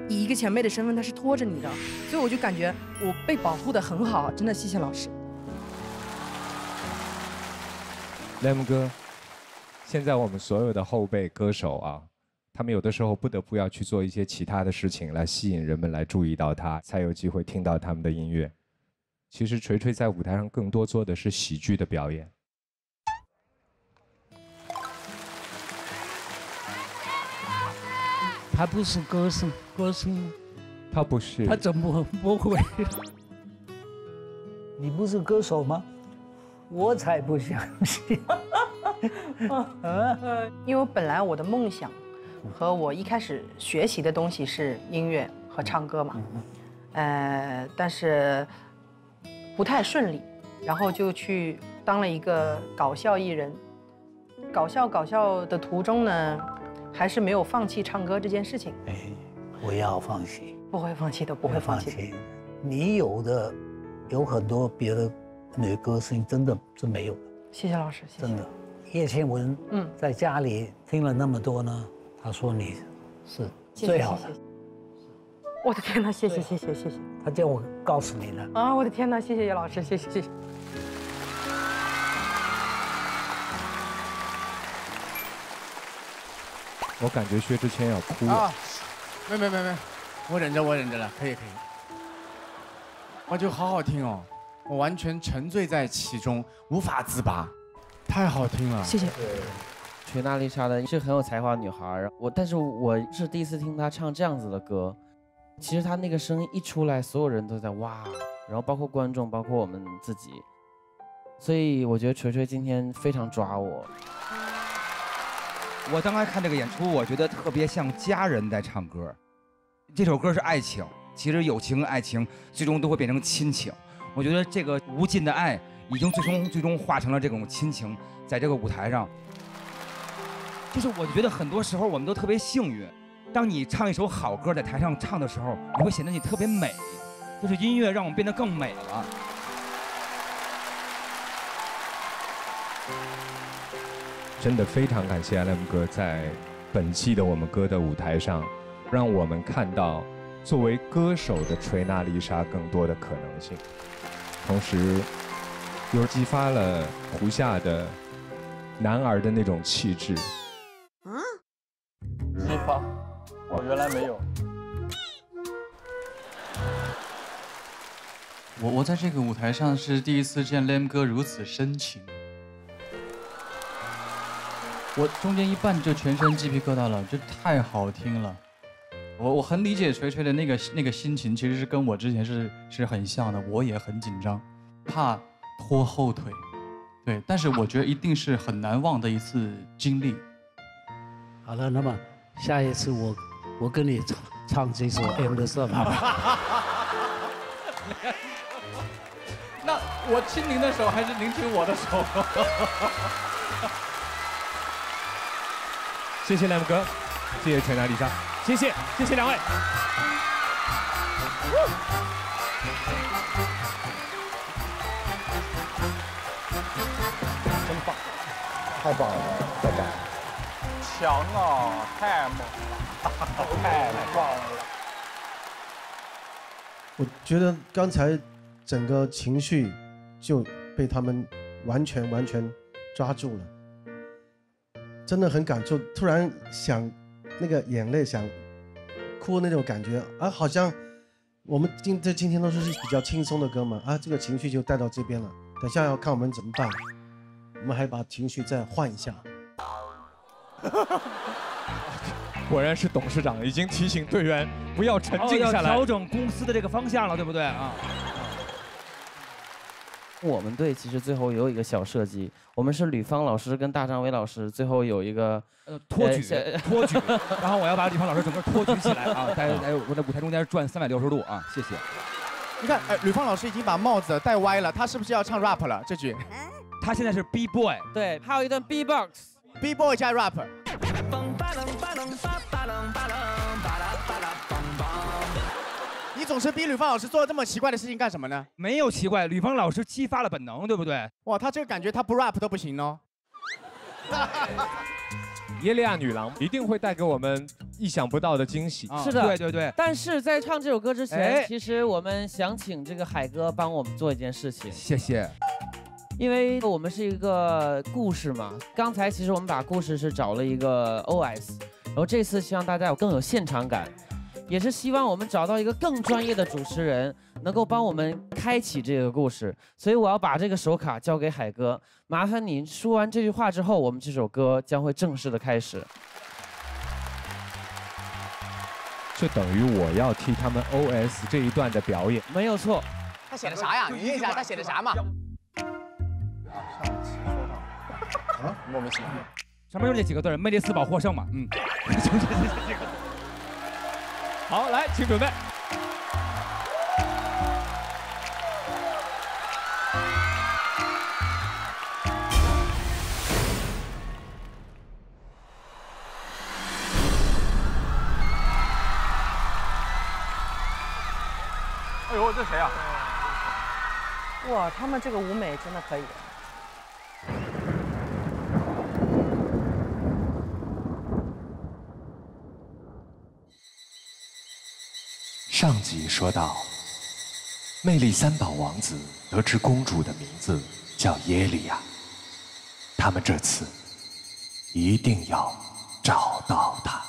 以一个前辈的身份，他是拖着你的，所以我就感觉我被保护的很好，真的谢谢老师。
Lem 哥，现在我们所有的后辈歌手啊，他们有的时候不得不要去做一些其他的事情来吸引人们来注意到他，才有机会听到他们的音乐。其实锤锤在舞台上更多做的是喜剧的表演。
他不是歌手，歌手，
他不是。
他怎么不会？你不是歌手吗？我才不相信。
嗯，因为我本来我的梦想和我一开始学习的东西是音乐和唱歌嘛，呃，但是不太顺利，然后就去当了一个搞笑艺人。搞笑搞笑的途中呢，还是没有放弃唱歌这件事情。
哎不要放弃，
不会放弃的，不会放弃的。
你有的有很多别的女歌星真的是没有的。
谢谢老师，谢谢
真的。叶倩文，
嗯，
在家里听了那么多呢，她说你是最好的
谢。谢我的天哪，谢谢谢谢谢谢
他叫我告诉你的。
啊！我的天哪，谢谢叶老师，谢谢谢谢。
我感觉薛之谦要哭了。
啊，没没没没，我忍着，我忍着了，可以可以。哇，就好好听哦，我完全沉醉在其中，无法自拔。
太好听了，
谢谢。
锤娜丽莎的是很有才华的女孩儿，我但是我是第一次听她唱这样子的歌，其实她那个声音一出来，所有人都在哇，然后包括观众，包括我们自己，所以我觉得锤锤今天非常抓我。
我刚才看这个演出，我觉得特别像家人在唱歌。这首歌是爱情，其实友情、爱情最终都会变成亲情。我觉得这个无尽的爱，已经最终最终化成了这种亲情，在这个舞台上。就是我觉得很多时候我们都特别幸运，当你唱一首好歌在台上唱的时候，你会显得你特别美，就是音乐让我们变得更美了。
真的非常感谢 LM 哥在本期的我们歌的舞台上，让我们看到作为歌手的锤娜丽莎更多的可能性，同时又激发了胡夏的男儿的那种气质。
嗯激发，我，原来没有。
我我在这个舞台上是第一次见 Lam 哥如此深情，我中间一半就全身鸡皮疙瘩了，这太好听了。我我很理解锤锤的那个那个心情，其实是跟我之前是是很像的，我也很紧张，怕拖后腿，对，但是我觉得一定是很难忘的一次经历。
好了，那么下一次我我跟你唱唱这首《M 的色吧。
那我亲您的手还是您亲我的手？
谢谢 Lam 哥，谢谢陈达丽莎，谢谢谢谢两位。
真棒，太棒了，大家。强啊，太猛了，太棒了。
我觉得刚才整个情绪就被他们完全完全抓住了，真的很感触。突然想那个眼泪想哭那种感觉，啊，好像我们今这今天都是比较轻松的歌嘛，啊，这个情绪就带到这边了。等下要看我们怎么办，我们还把情绪再换一下。
果然是董事长已经提醒队员不要沉静下来，
哦要调整公司的这个方向了，对不对啊？
我们队其实最后有一个小设计，我们是吕方老师跟大张伟老师最后有一个
呃托举
呃
托举，然后我要把吕方老师整个托举起来啊，在在我的舞台中间转三百六十度啊，谢谢。
你看，哎，吕方老师已经把帽子戴歪了，他是不是要唱 rap 了？这句，
他现在是 B boy，
对，还有一段 B box，B
boy 加 rap。总是逼吕方老师做这么奇怪的事情干什么呢？
没有奇怪，吕方老师激发了本能，对不对？
哇，他这个感觉他不 rap 都不行哦。
耶利亚女郎一定会带给我们意想不到的惊喜。
是的，
对对对。
但是在唱这首歌之前，
哎
其实我们想请这个海哥帮我们做一件事情。
谢谢。
因为我们是一个故事嘛，刚才其实我们把故事是找了一个 OS，然后这次希望大家有更有现场感，也是希望我们找到一个更专业的主持人，能够帮我们开启这个故事。所以我要把这个手卡交给海哥，麻烦您说完这句话之后，我们这首歌将会正式的开始。
就等于我要替他们 OS 这一段的表演。
没有错。
他写的啥呀？你念一下他写的啥嘛？
啊，莫名其妙。上面就这几个字儿，魅力四宝获胜嘛，嗯。
好，来，请准备。
哎呦，这谁啊？
哇，他们这个舞美真的可以。
上集说道，魅力三宝王子得知公主的名字叫耶利亚，他们这次一定要找到她，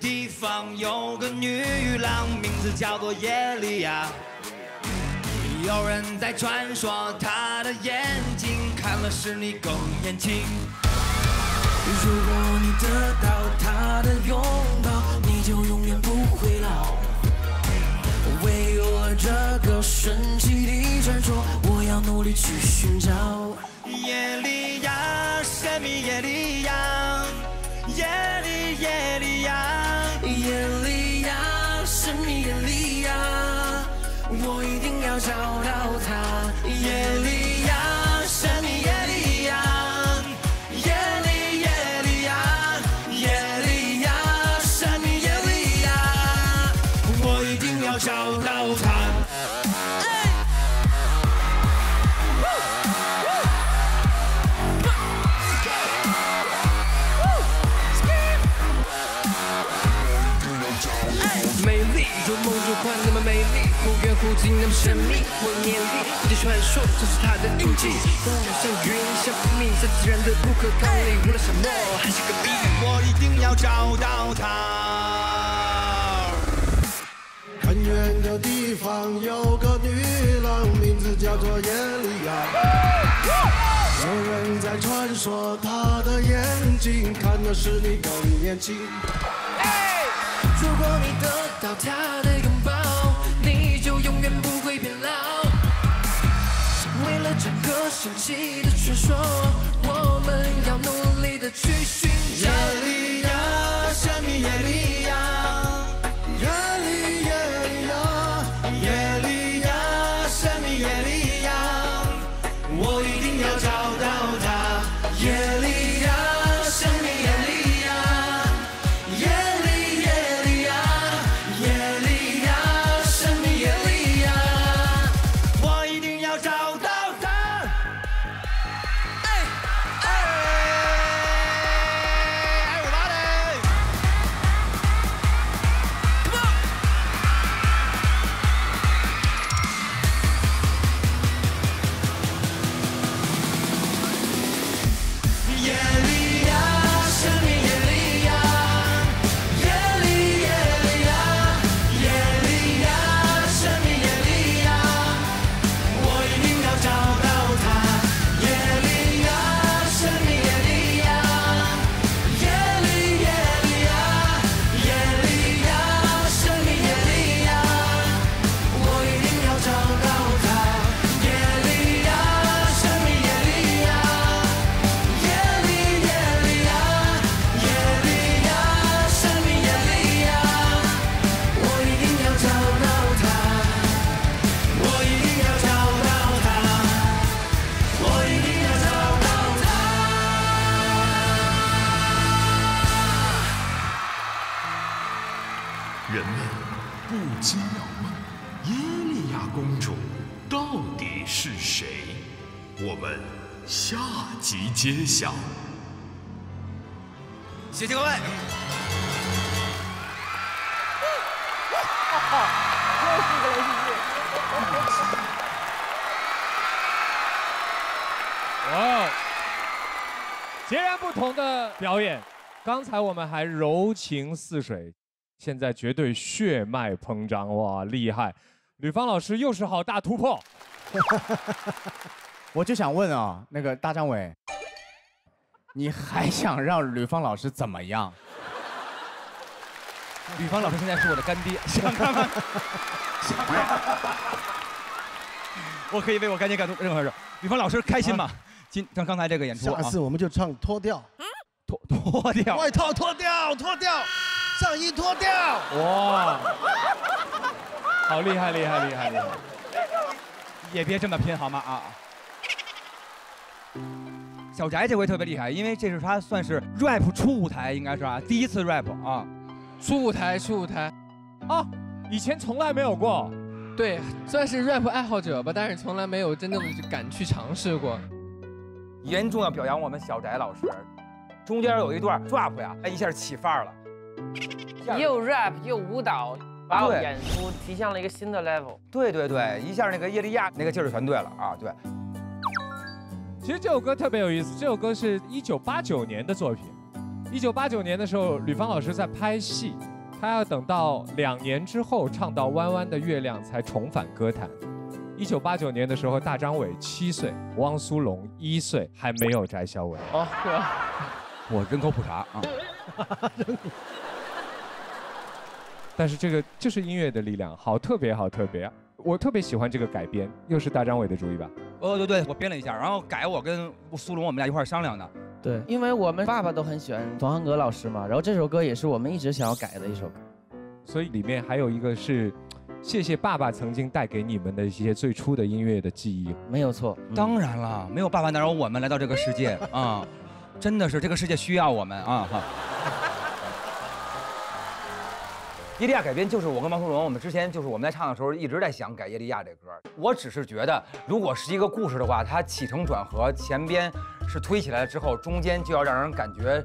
地方有个女郎，名字叫做耶利亚。有人在传说，她的眼睛看了使你更年轻。如果你得到她的拥抱，你就永远不会老。为了这个神奇的传说，我要努力去寻找。耶利亚，神秘耶利亚，耶利耶利亚，耶利亚，神秘耶利亚，我一定要找到他。耶利
传说，这是他的印记。风雨像云，像蜜，在自然的不可抗力，无论什么，还是个谜。
我一定要找到他。
很远的地方有个女郎，名字叫做耶利亚。有人在传说，她的眼睛看的是你更年轻。
如果你得到她的拥抱，神奇的传说，我们要努力的去寻找。
耶利亚，神秘耶利亚，
揭晓。
谢谢各位。
哇，哦截然不同的表演。刚才我们还柔情似水，现在绝对血脉膨胀，哇，厉害！吕方老师又是好大突破。
我就想问啊，那个大张伟，你还想让吕方老师怎么样？
吕方老师现在是我的干爹，想看吗？想看。我可以为我干爹干出任何事。吕方老师开心吗？今像刚才这个演出啊，
下次我们就唱脱掉，
脱脱掉，
外套脱掉，脱掉，上衣脱掉。
哇，好厉害，厉害，厉害，厉害！
也别这么拼好吗？啊！小翟这回特别厉害，因为这是他算是 rap 初舞台，应该是啊，第一次 rap 啊，
初舞台，初舞台，
啊，以前从来没有过。
对，算是 rap 爱好者吧，但是从来没有真正的敢去尝试过。
严重要表扬我们小翟老师，中间有一段 rap 呀，哎一下起范儿了。
又 rap 又舞蹈，把我演出提向了一个新的 level。
对对对，一下那个叶利亚那个劲儿全对了啊，对。
其实这首歌特别有意思，这首歌是一九八九年的作品，一九八九年的时候，吕方老师在拍戏，他要等到两年之后唱到《弯弯的月亮》才重返歌坛。一九八九年的时候，大张伟七岁，汪苏泷一岁，还没有翟潇闻。
哦，是吧？
我人口普查啊。
但是这个就是音乐的力量，好特别，好特别啊！我特别喜欢这个改编，又是大张伟的主意吧？
哦，对对，我编了一下，然后改我跟苏龙我们俩一块儿商量的。
对，因为我们爸爸都很喜欢童安格老师嘛，然后这首歌也是我们一直想要改的一首歌。
所以里面还有一个是，谢谢爸爸曾经带给你们的一些最初的音乐的记忆。
没有错，
当然了，没有爸爸哪有我们来到这个世界啊？真的是这个世界需要我们啊！哈。
耶利亚改编就是我跟王苏泷，我们之前就是我们在唱的时候一直在想改耶利亚这歌。我只是觉得，如果是一个故事的话，它起承转合，前边是推起来了之后，中间就要让人感觉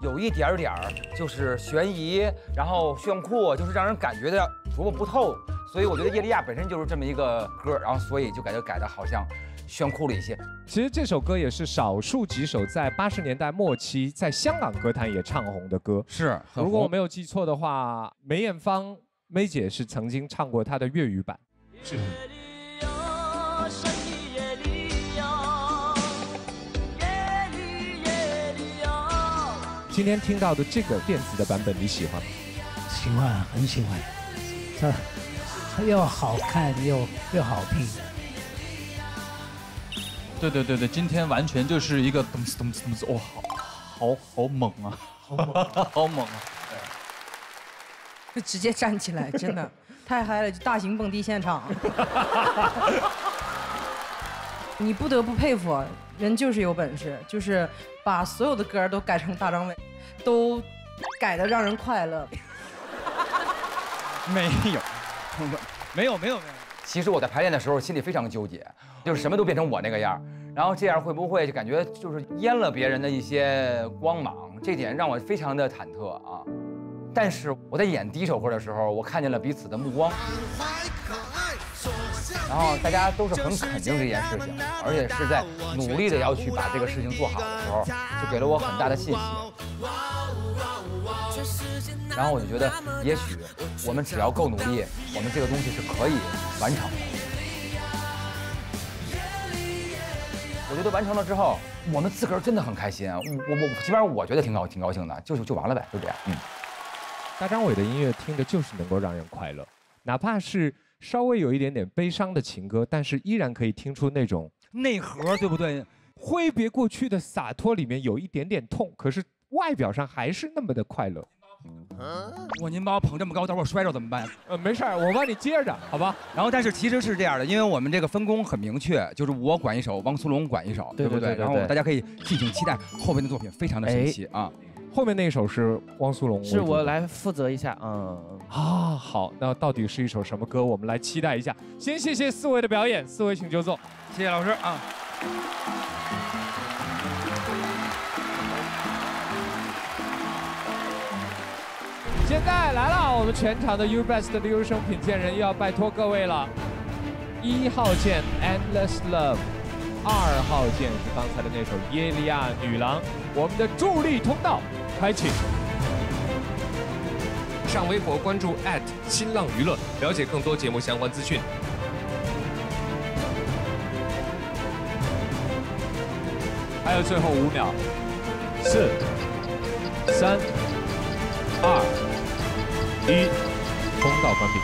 有一点点儿就是悬疑，然后炫酷，就是让人感觉的琢磨不透。所以我觉得耶利亚本身就是这么一个歌，然后所以就感觉改的好像炫酷了一些。
其实这首歌也是少数几首在八十年代末期在香港歌坛也唱红的歌。
是，
如果我没有记错的话，梅艳芳梅姐是曾经唱过她的粤语版。是。今天听到的这个电子的版本你喜欢吗？
喜欢，很喜欢。这它又好看又又好听。
对对对对，今天完全就是一个咚哧咚哧咚哧，哇，好好好猛啊，好猛啊，好猛啊！
就直接站起来，真的太嗨了，就大型蹦迪现场。你不得不佩服，人就是有本事，就是把所有的歌都改成大张伟，都改的让人快乐。
没有，没有，没有，没有。
其实我在排练的时候心里非常纠结，就是什么都变成我那个样，然后这样会不会就感觉就是淹了别人的一些光芒？这点让我非常的忐忑啊。但是我在演第一首歌的时候，我看见了彼此的目光，然后大家都是很肯定这件事情，而且是在努力的要去把这个事情做好的时候，就给了我很大的信心。然后我就觉得，也许我们只要够努力，我们这个东西是可以完成的。我觉得完成了之后，我们自个儿真的很开心。我我我，基本上我觉得挺高挺高兴的，就就完了呗，就这样。嗯。
大张伟的音乐听着就是能够让人快乐，哪怕是稍微有一点点悲伤的情歌，但是依然可以听出那种
内核，对不对？
挥别过去的洒脱里面有一点点痛，可是外表上还是那么的快乐。
哇，您把我捧这么高，等会儿摔着怎么办？
呃，没事儿，我帮你接着，好吧？
然后，但是其实是这样的，因为我们这个分工很明确，就是我管一首，汪苏泷管一首，不对？
不对对对
然后大家可以敬请期待后面的作品，非常的神奇啊！
后面那一首是汪苏泷，
是我来负责一下，嗯
啊，好，那到底是一首什么歌？我们来期待一下。先谢谢四位的表演，四位请就坐，
谢谢老师啊。
现在来了，我们全场的 U Best 的优胜品鉴人又要拜托各位了。一号键 Endless Love，二号键是刚才的那首耶利亚女郎，我们的助力通道开启。
上微博关注新浪娱乐，了解更多节目相关资讯。
还有最后五秒，四、三、二。一，通道关闭。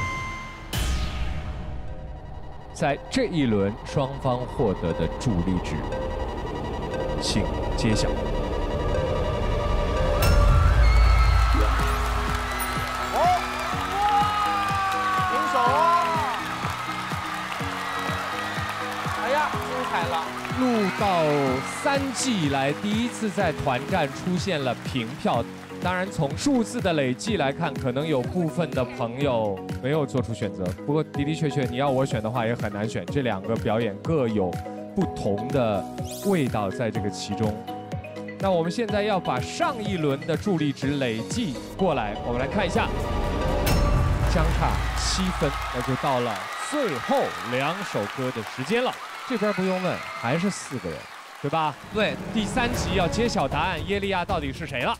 在这一轮，双方获得的助力值，请揭晓。
平手啊！哎呀，精彩了！
录到三季以来，第一次在团战出现了平票。当然，从数字的累计来看，可能有部分的朋友没有做出选择。不过的的确确，你要我选的话也很难选。这两个表演各有不同的味道在这个其中。那我们现在要把上一轮的助力值累计过来，我们来看一下，相差七分，那就到了最后两首歌的时间了。这边不用问，还是四个人，对吧？
对，
第三集要揭晓答案，耶利亚到底是谁了？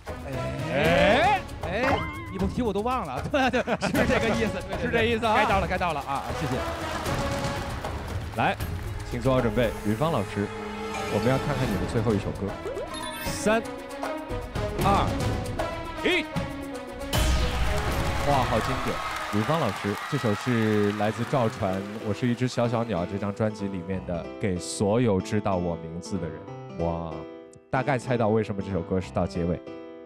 哎
哎
哎，你不提我都忘了，对对，是这个意思，对对对
是这意思啊
该到了，该到了啊，谢谢。
来，请做好准备，云芳老师，我们要看看你的最后一首歌。三、二、一，哇，好经典！吕芳老师，这首是来自赵传《我是一只小小鸟》这张专辑里面的《给所有知道我名字的人》。哇，大概猜到为什么这首歌是到结尾。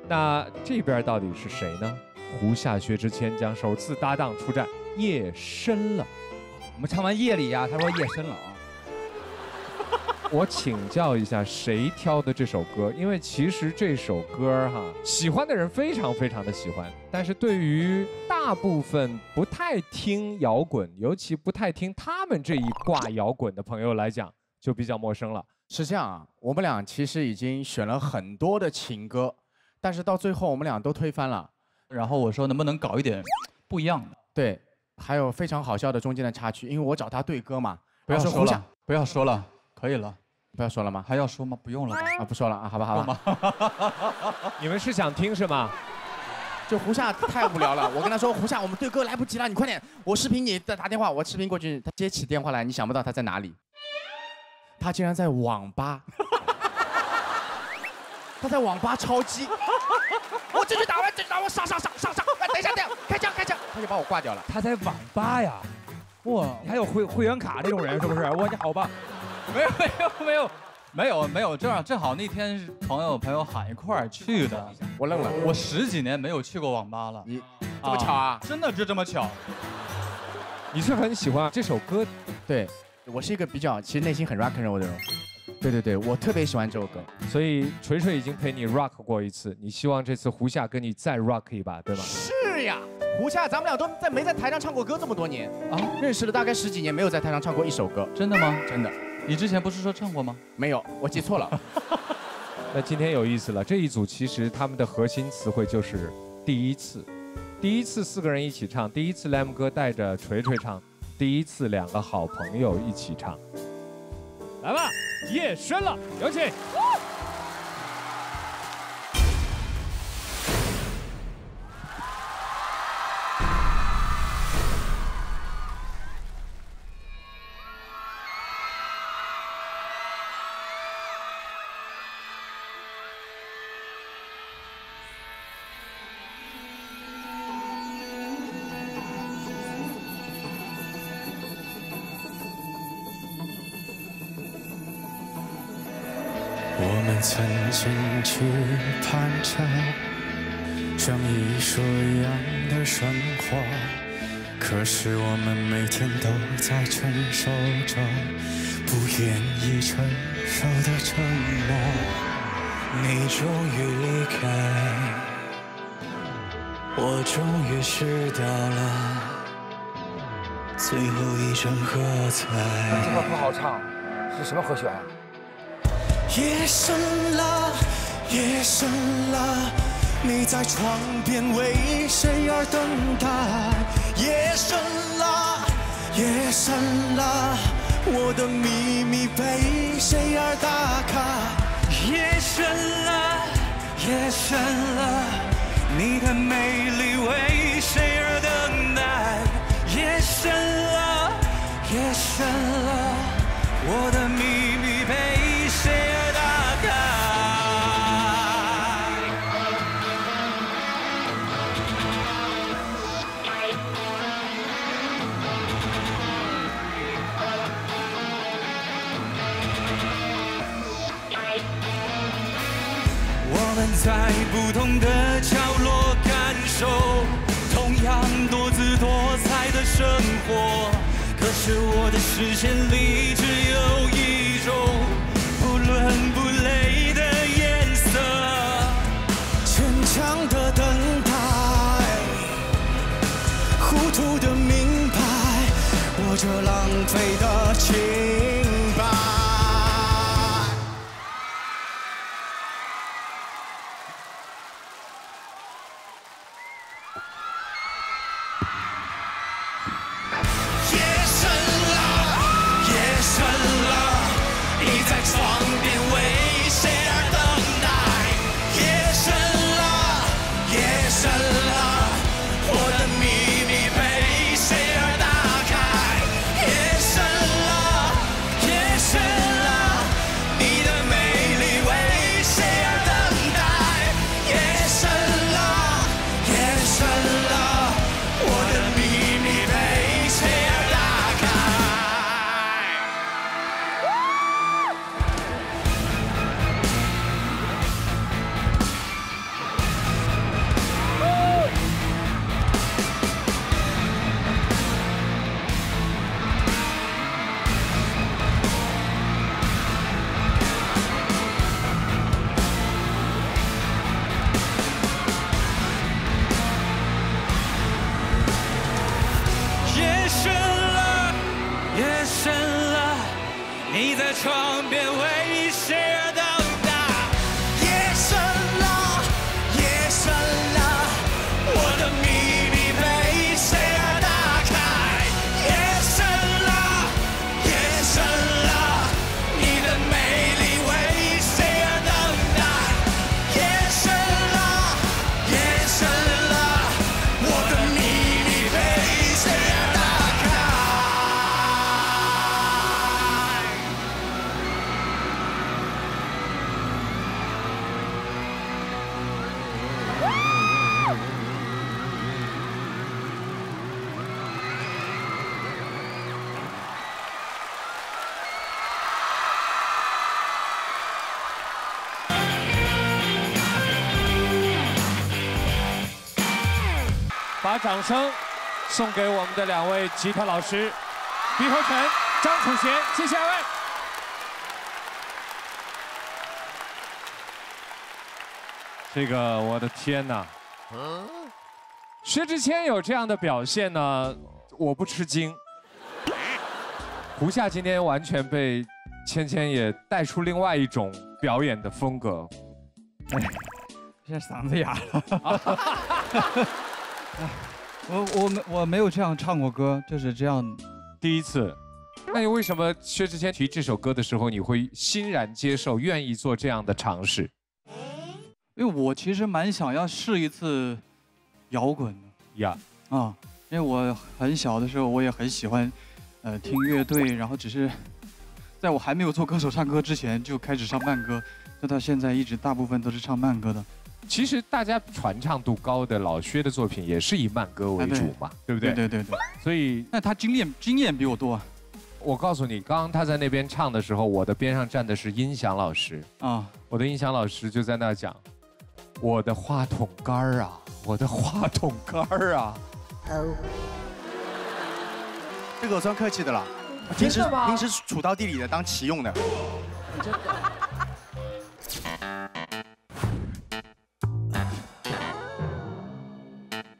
那这边到底是谁呢？胡夏、薛之谦将首次搭档出战，夜深了。
我们唱完夜里呀，他说夜深了啊。
我请教一下，谁挑的这首歌？因为其实这首歌哈，喜欢的人非常非常的喜欢，但是对于大部分不太听摇滚，尤其不太听他们这一挂摇滚的朋友来讲，就比较陌生了。
是这样啊，我们俩其实已经选了很多的情歌，但是到最后我们俩都推翻了。
然后我说能不能搞一点不一样的？
对，还有非常好笑的中间的插曲，因为我找他对歌嘛。
不要说了，不要说了，可以了。
不要说了吗？
还要说吗？不用了吧？
啊，不说了啊，好吧，好吧。
你们是想听是吗？
就胡夏太无聊了，我跟他说胡夏，我们对歌来不及了，你快点，我视频你再打电话，我视频过去，他接起电话来，你想不到他在哪里，他竟然在网吧，他在网吧超机，我这局打完，这局打完，上上上上上，哎，等一下，等一下，开枪开枪，他就把我挂掉了。
他在网吧呀，哇，你还有会会员卡这种人是不是？哇你好吧，
没有没有没有没有没有，正好正好那天是朋友朋友喊一块儿去的，
我愣了，
我十几年没有去过网吧了，
你这么巧啊？
真的就这么巧？
你是很喜欢这首歌？
对，我是一个比较其实内心很 rock and roll 的人。对对对，我特别喜欢这首歌。
所以锤锤已经陪你 rock 过一次，你希望这次胡夏跟你再 rock 一把，对吗？
是呀，胡夏，咱们俩都在没在台上唱过歌这么多年啊，认识了大概十几年，没有在台上唱过一首歌。
真的吗？
真的。
你之前不是说唱过吗？
没有，我记错了。
那今天有意思了，这一组其实他们的核心词汇就是第一次，第一次四个人一起唱，第一次 Lam 哥带着锤锤唱，第一次两个好朋友一起唱。来吧，夜深了，有请。
曾经期盼着像艺术一样的生活，可是我们每天都在承受着不愿意承受的沉默。你终于离开，我终于失掉了最后一声喝彩。
这歌不好唱，是什么和弦啊？
夜深了，夜深了，你在窗边为谁而等待？夜深了，夜深了，我的秘密被谁而打开？夜深了，夜深了，你的美丽为谁而等待？夜深了，夜深了，我的不同的角落感受同样多姿多彩的生活，可是我的视线里窗边。
掌声送给我们的两位吉他老师，李和晨、张楚贤，谢谢二位。这个我的天哪！薛之谦有这样的表现呢，我不吃惊。胡夏今天完全被芊芊也带出另外一种表演的风格。
哎，现在嗓子哑了。我我没我没有这样唱过歌，就是这样，
第一次。那你为什么薛之谦提这首歌的时候，你会欣然接受，愿意做这样的尝试？
因为我其实蛮想要试一次摇滚的
呀
啊，因为我很小的时候我也很喜欢，呃，听乐队，然后只是在我还没有做歌手唱歌之前就开始唱慢歌，就到现在一直大部分都是唱慢歌的。
其实大家传唱度高的老薛的作品也是以慢歌为主嘛，对不对？
对对对。
所以
那他经验经验比我多啊。
我告诉你，刚刚他在那边唱的时候，我的边上站的是音响老师
啊，
我的音响老师就在那讲，我的话筒杆儿啊，我的话筒杆儿啊。
这个我算客气的了，平时平时锄到地里的当旗用的。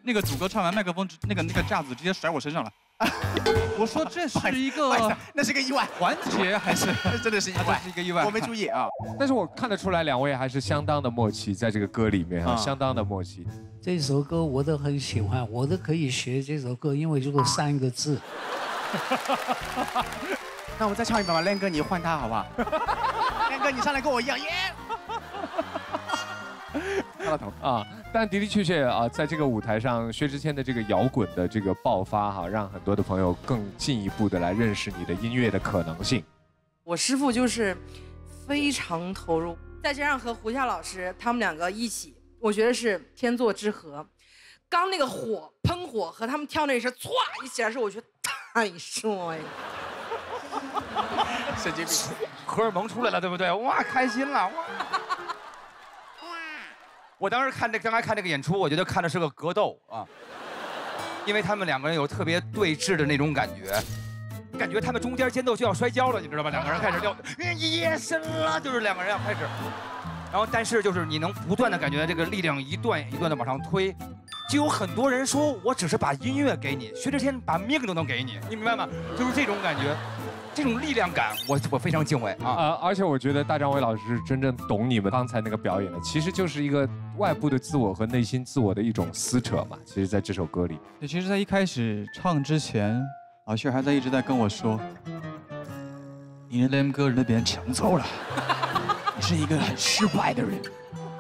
那个主歌唱完麦克风，那个那个架子直接甩我身上了。我说这是一个，
那是个意外，
环节还是
真的是意外，
是一个意外，
我没注意啊。
但是我看得出来，两位还是相当的默契，在这个歌里面啊，相当的默契。
这首歌我都很喜欢，我都可以学这首歌，因为就三个字。
那我们再唱一遍吧，亮哥，你换他好不好？亮哥，你上来跟我一样，耶！
啊，但的的确确啊，在这个舞台上，薛之谦的这个摇滚的这个爆发哈，让很多的朋友更进一步的来认识你的音乐的可能性。
我师傅就是非常投入，再加上和胡夏老师他们两个一起，我觉得是天作之合。刚那个火喷火和他们跳那声，歘一起来的时候，我觉得太帅了。
神经病，
荷尔蒙出来了，对不对？哇，开心了哇！我当时看这刚才看这个演出，我觉得看的是个格斗啊，因为他们两个人有特别对峙的那种感觉，感觉他们中间间奏就要摔跤了，你知道吧？两个人开始要夜深了，就是两个人要开始，然后但是就是你能不断的感觉这个力量一段一段的往上推，就有很多人说我只是把音乐给你，薛之谦把命都能给你，你明白吗？就是这种感觉。这种力量感，我我非常敬畏啊！
呃，而且我觉得大张伟老师是真正懂你们刚才那个表演的，其实就是一个外部的自我和内心自我的一种撕扯嘛。其实，在这首歌里，
对，其实，在一开始唱之前，老薛还在一直在跟我说，你的 M 哥人被人抢走了，你是一个很失败的人，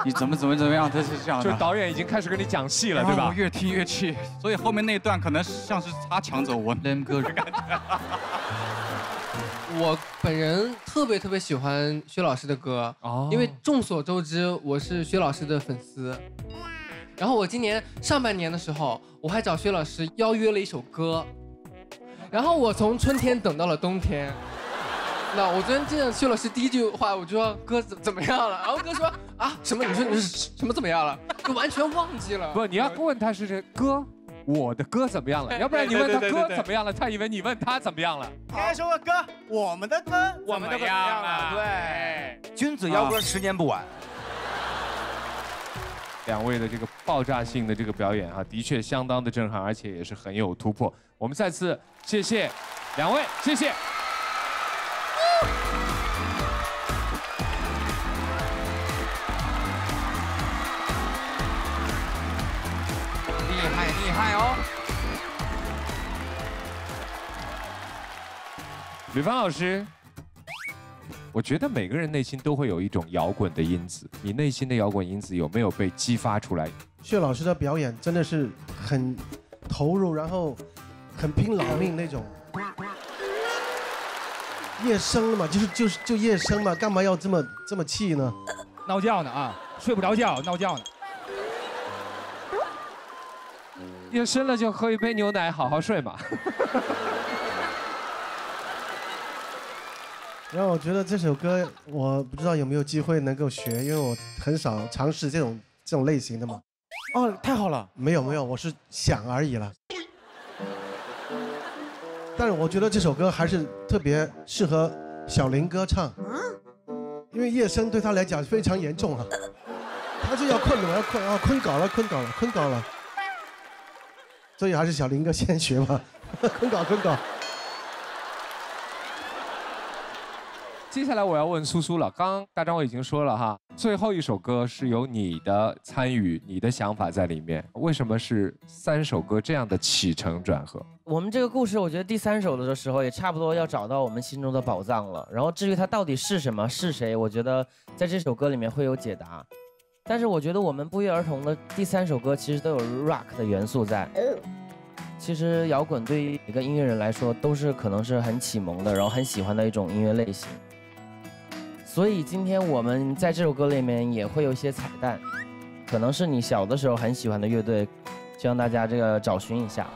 你怎么怎么怎么样？他是这样
的，就导演已经开始跟你讲戏了，对吧？
我越听越气，所以后面那段可能像是他抢走我 M 哥的感觉。
我本人特别特别喜欢薛老师的歌，因为众所周知我是薛老师的粉丝。然后我今年上半年的时候，我还找薛老师邀约了一首歌，然后我从春天等到了冬天。那我昨天见薛老师第一句话，我就说哥怎怎么样了？然后哥说啊什么？你说你是什么怎么样了？就完全忘记了。
不，你要问他是这歌。我的歌怎么样了？要不然你问他歌怎么样了，他以为你问他怎么样了。
应该说我歌，我们的歌，
我们的怎么样了？对，君子邀歌十年不晚。
两位的这个爆炸性的这个表演啊，的确相当的震撼，而且也是很有突破。我们再次谢谢两位，谢谢。吕芳老师，我觉得每个人内心都会有一种摇滚的因子，你内心的摇滚因子有没有被激发出来？
薛老师的表演真的是很投入，然后很拼老命那种。夜深了嘛，就是就是就夜深嘛，干嘛要这么这么气呢？
闹觉呢啊，睡不着觉，闹觉呢。
夜深了就喝一杯牛奶，好好睡嘛。
然后我觉得这首歌，我不知道有没有机会能够学，因为我很少尝试这种这种类型的嘛。哦，太好了。没有没有，我是想而已了。但是我觉得这首歌还是特别适合小林哥唱，因为夜深对他来讲非常严重啊，他就要困了，要困啊，困搞了，困搞了，困搞了。所以还是小林哥先学吧，困搞困稿。
接下来我要问苏苏了，刚刚大张伟已经说了哈，最后一首歌是有你的参与、你的想法在里面，为什么是三首歌这样的起承转合？
我们这个故事，我觉得第三首的时候也差不多要找到我们心中的宝藏了。然后至于它到底是什么、是谁，我觉得在这首歌里面会有解答。但是我觉得我们不约而同的第三首歌其实都有 rock 的元素在。其实摇滚对于一个音乐人来说都是可能是很启蒙的，然后很喜欢的一种音乐类型。所以今天我们在这首歌里面也会有一些彩蛋，可能是你小的时候很喜欢的乐队，希望大家这个找寻一下。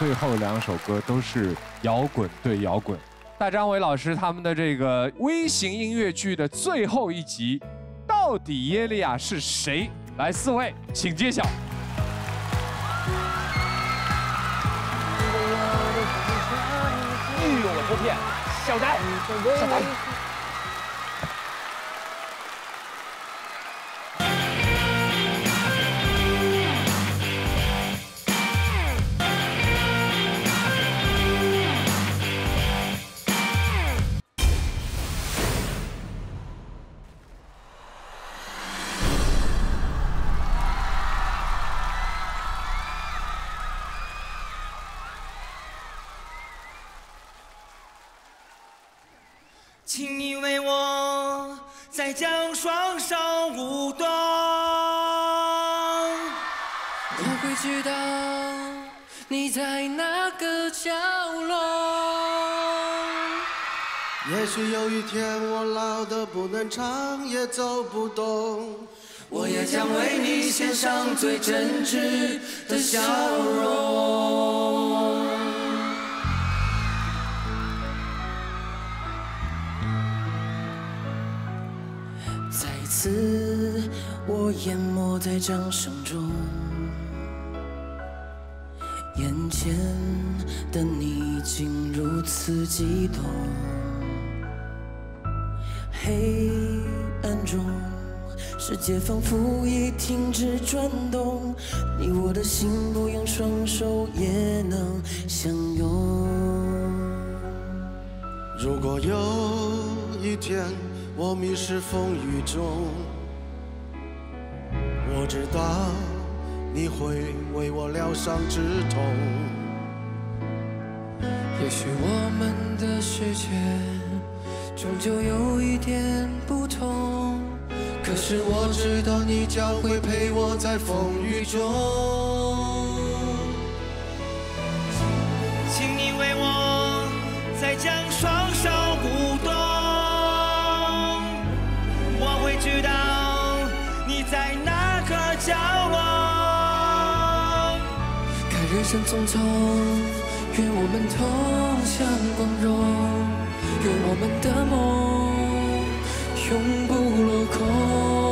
最后两首歌都是摇滚对摇滚。大张伟老师他们的这个微型音乐剧的最后一集，到底耶利亚是谁？来，四位请揭晓。
哎呦，我脱片，小翟，小翟。
将双手舞动，
我会知道你在哪个角落。
也许有一天我老得不能唱，也走不动，
我也将为你献上最真挚的笑容。次，我淹没在掌声中，眼前的你竟如此激动，黑暗中，世界仿佛已停止转动，你我的心不用双手也能相拥。
如果有一天我迷失风雨中，我知道你会为我疗伤止痛。
也许我们的世界终究有一点不同，可是我知道你将会陪我在风雨中。
请你为我再将双
人生匆匆，愿我们同享光荣，愿我们的梦永不落空。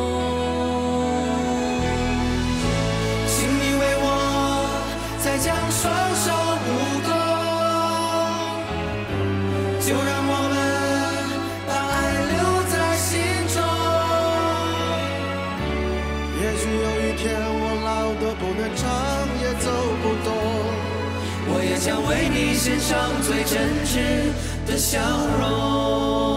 要，为
你献上最真挚的笑容。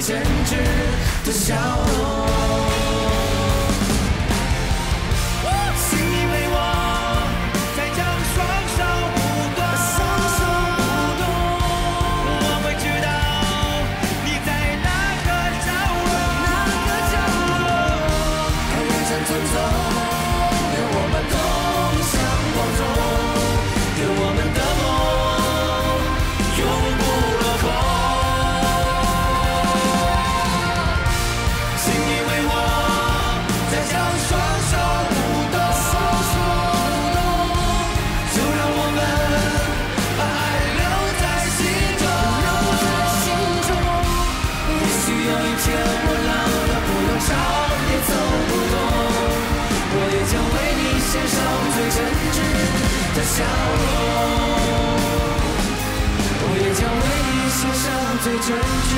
坚持的笑容。
笑容，我也将为你献上最真挚。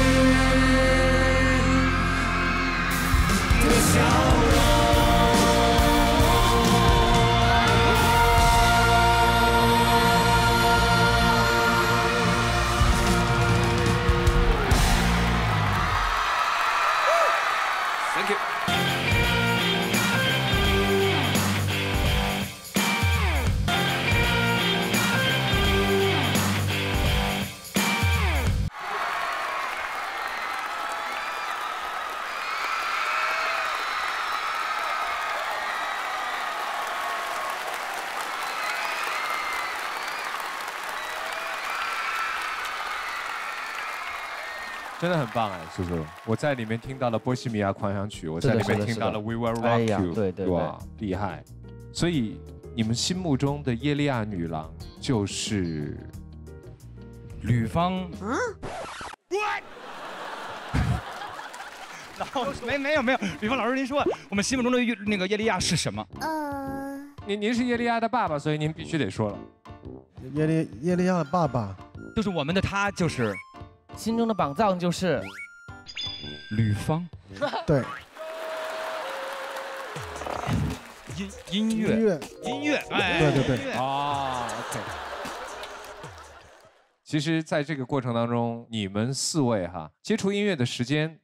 真的
很棒哎，叔叔！我在里面听到了《波西米亚狂想曲》，我在里面听到了《We Will
哎
Rock You》，
对对对
哇，厉害！所以你们心目中的耶利亚女郎就是
吕方。
嗯，
然后没没有没有，吕方老师您说我们心目中的那个耶利亚是什么？
您您是耶利亚的爸爸，所以您必须得说了。
耶利耶利亚的爸爸，
就是我们的他，就是
心中的宝藏就是
吕方。
对，
音音乐
音乐
音乐，哎，
对对对
啊，OK。其实，在这个过程当中，你们四位哈接触音乐的时间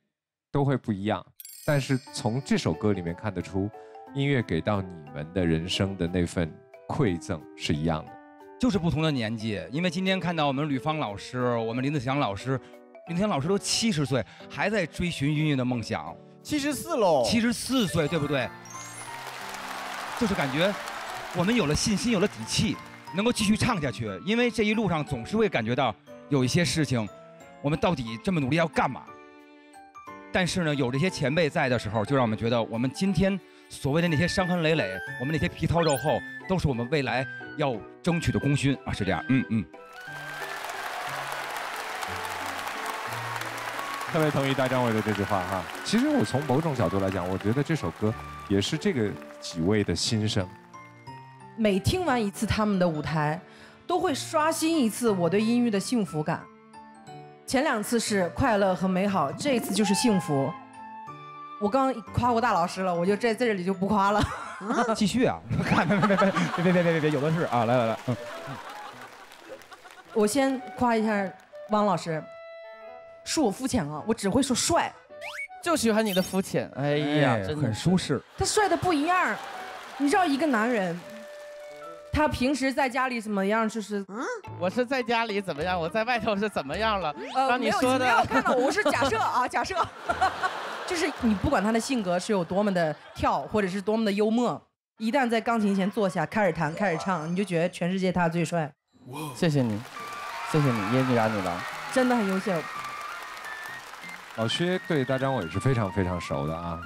都会不一样，但是从这首歌里面看得出，音乐给到你们的人生的那份馈赠是一样的。
就是不同的年纪，因为今天看到我们吕方老师，我们林子祥老师，林子祥老师都七十岁，还在追寻音乐的梦想。
七十四喽，
七十四岁，对不对？就是感觉我们有了信心，有了底气，能够继续唱下去。因为这一路上总是会感觉到有一些事情，我们到底这么努力要干嘛？但是呢，有这些前辈在的时候，就让我们觉得我们今天所谓的那些伤痕累累，我们那些皮糙肉厚，都是我们未来要争取的功勋啊！是这样，嗯嗯。
特别同意大张伟的这句话哈。其实我从某种角度来讲，我觉得这首歌也是这个几位的心声。
每听完一次他们的舞台，都会刷新一次我对音乐的幸福感。前两次是快乐和美好，这一次就是幸福。我刚夸过大老师了，我就在这里就不夸了。
继续啊，别别别别别别别别，有的是啊。来来来，
我先夸一下汪老师，恕我肤浅啊，我只会说帅，
就喜欢你的肤浅。哎呀，
很舒适。
他帅的不一样，你知道一个男人，他平时在家里怎么样？就是
我是在家里怎么样？我在外头是怎么样了？
没有没有看到，我是假设啊，假设。就是你不管他的性格是有多么的跳，或者是多么的幽默，一旦在钢琴前坐下，开始弹，开始唱，你就觉得全世界他最帅，
谢谢你，谢谢你，耶利亚女郎。
真的很优秀。
老薛对大张伟是非常非常熟的啊。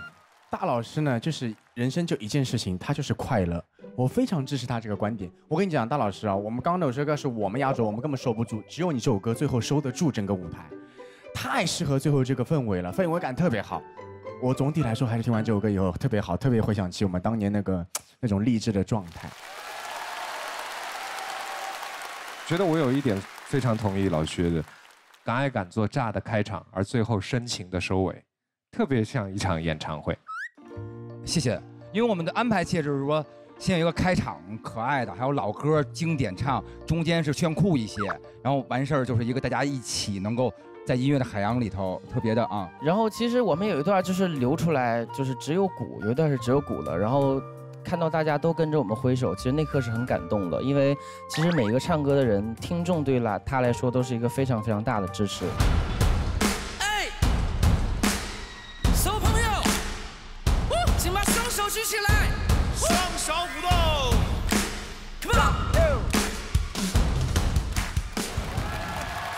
大老师呢，就是人生就一件事情，他就是快乐。我非常支持他这个观点。我跟你讲，大老师啊，我们刚刚那首歌是我们压轴，我们根本收不住，只有你这首歌最后收得住整个舞台，太适合最后这个氛围了，氛围感特别好。我总体来说还是听完这首歌以后特别好，特别回想起我们当年那个那种励志的状态。
觉得我有一点非常同意老薛的，敢爱敢做炸的开场，而最后深情的收尾，特别像一场演唱会。
谢谢，因为我们的安排其实就是说，先有一个开场可爱的，还有老歌经典唱，中间是炫酷一些，然后完事儿就是一个大家一起能够在音乐的海洋里头特别的啊。
然后其实我们有一段就是流出来，就是只有鼓，有一段是只有鼓的。然后看到大家都跟着我们挥手，其实那刻是很感动的，因为其实每一个唱歌的人，听众对来他来说都是一个非常非常大的支持。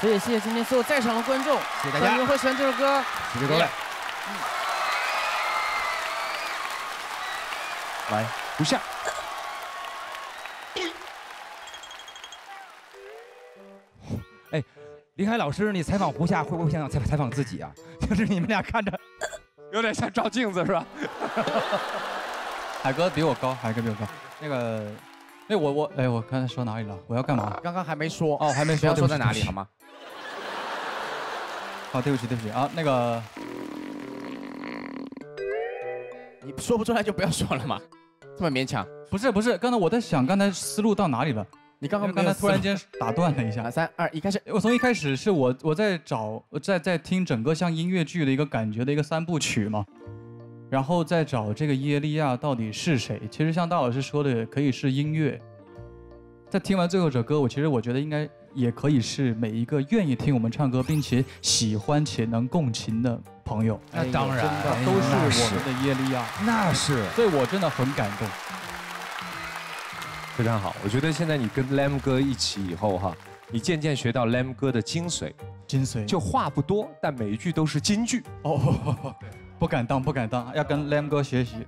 所
以谢谢今天所有在场的观众，
谢谢大家
你们会喜欢这首歌。
谢谢各位。
来，不下。
哎，林海老师，你采访胡夏会不会想采采访自己啊？就是你们俩看着，
有点像照镜子是吧？
海哥比我高，海哥比我高。那个，哎，我我哎，我刚才说哪里了？我要干嘛？
刚刚还没说
哦，还没说，
不要说在哪里好吗？
好，对不起，对不起啊，那个
你说不出来就不要说了嘛，这么勉强。
不是不是，刚才我在想，刚才思路到哪里了？
你刚刚
刚才突然间 打断了一下。
三二一，开始。
我从一开始是我我在找我在在听整个像音乐剧的一个感觉的一个三部曲嘛，然后再找这个耶利亚到底是谁？其实像大老师说的，可以是音乐。在听完最后一首歌，我其实我觉得应该也可以是每一个愿意听我们唱歌，并且喜欢且能共情的朋友。
那当然
真的都
是
是我们的耶利亚。
那是，
所以我真的很感动。
非常好，我觉得现在你跟 Lam 哥一起以后哈，你渐渐学到 Lam 哥的精髓，
精髓
就话不多，但每一句都是金句。
哦，不敢当，不敢当，要跟 Lam 哥学习。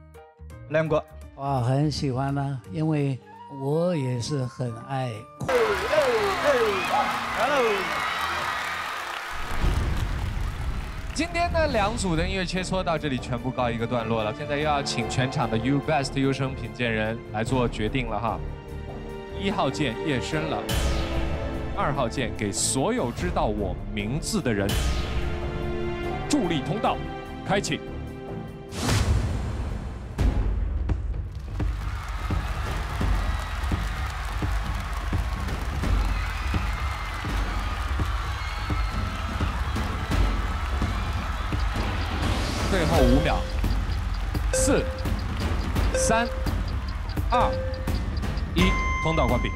Lam 哥，
我，很喜欢呢、因为我也是很爱。
Hello。今天呢，两组的音乐切磋到这里全部告一个段落了。现在又要请全场的 U Best 优生品鉴人来做决定了哈。一号键夜深了，二号键给所有知道我名字的人助力通道开启。后五秒，四、三、二、一，通道关闭。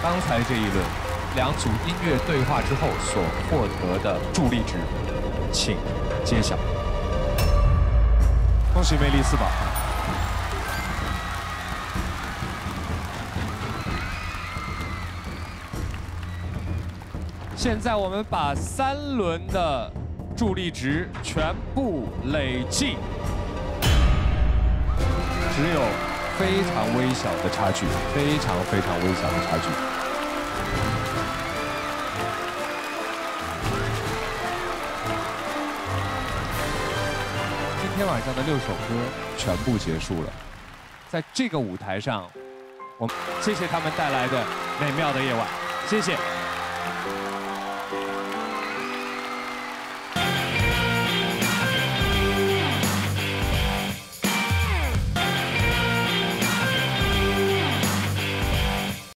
刚才这一轮，两组音乐对话之后所获得的助力值，请揭晓。恭喜魅力四宝。现在我们把三轮的助力值全部累计，只有非常微小的差距，非常非常微小的差距。今天晚上的六首歌全部结束了，在这个舞台上，我们谢谢他们带来的美妙的夜晚，谢谢。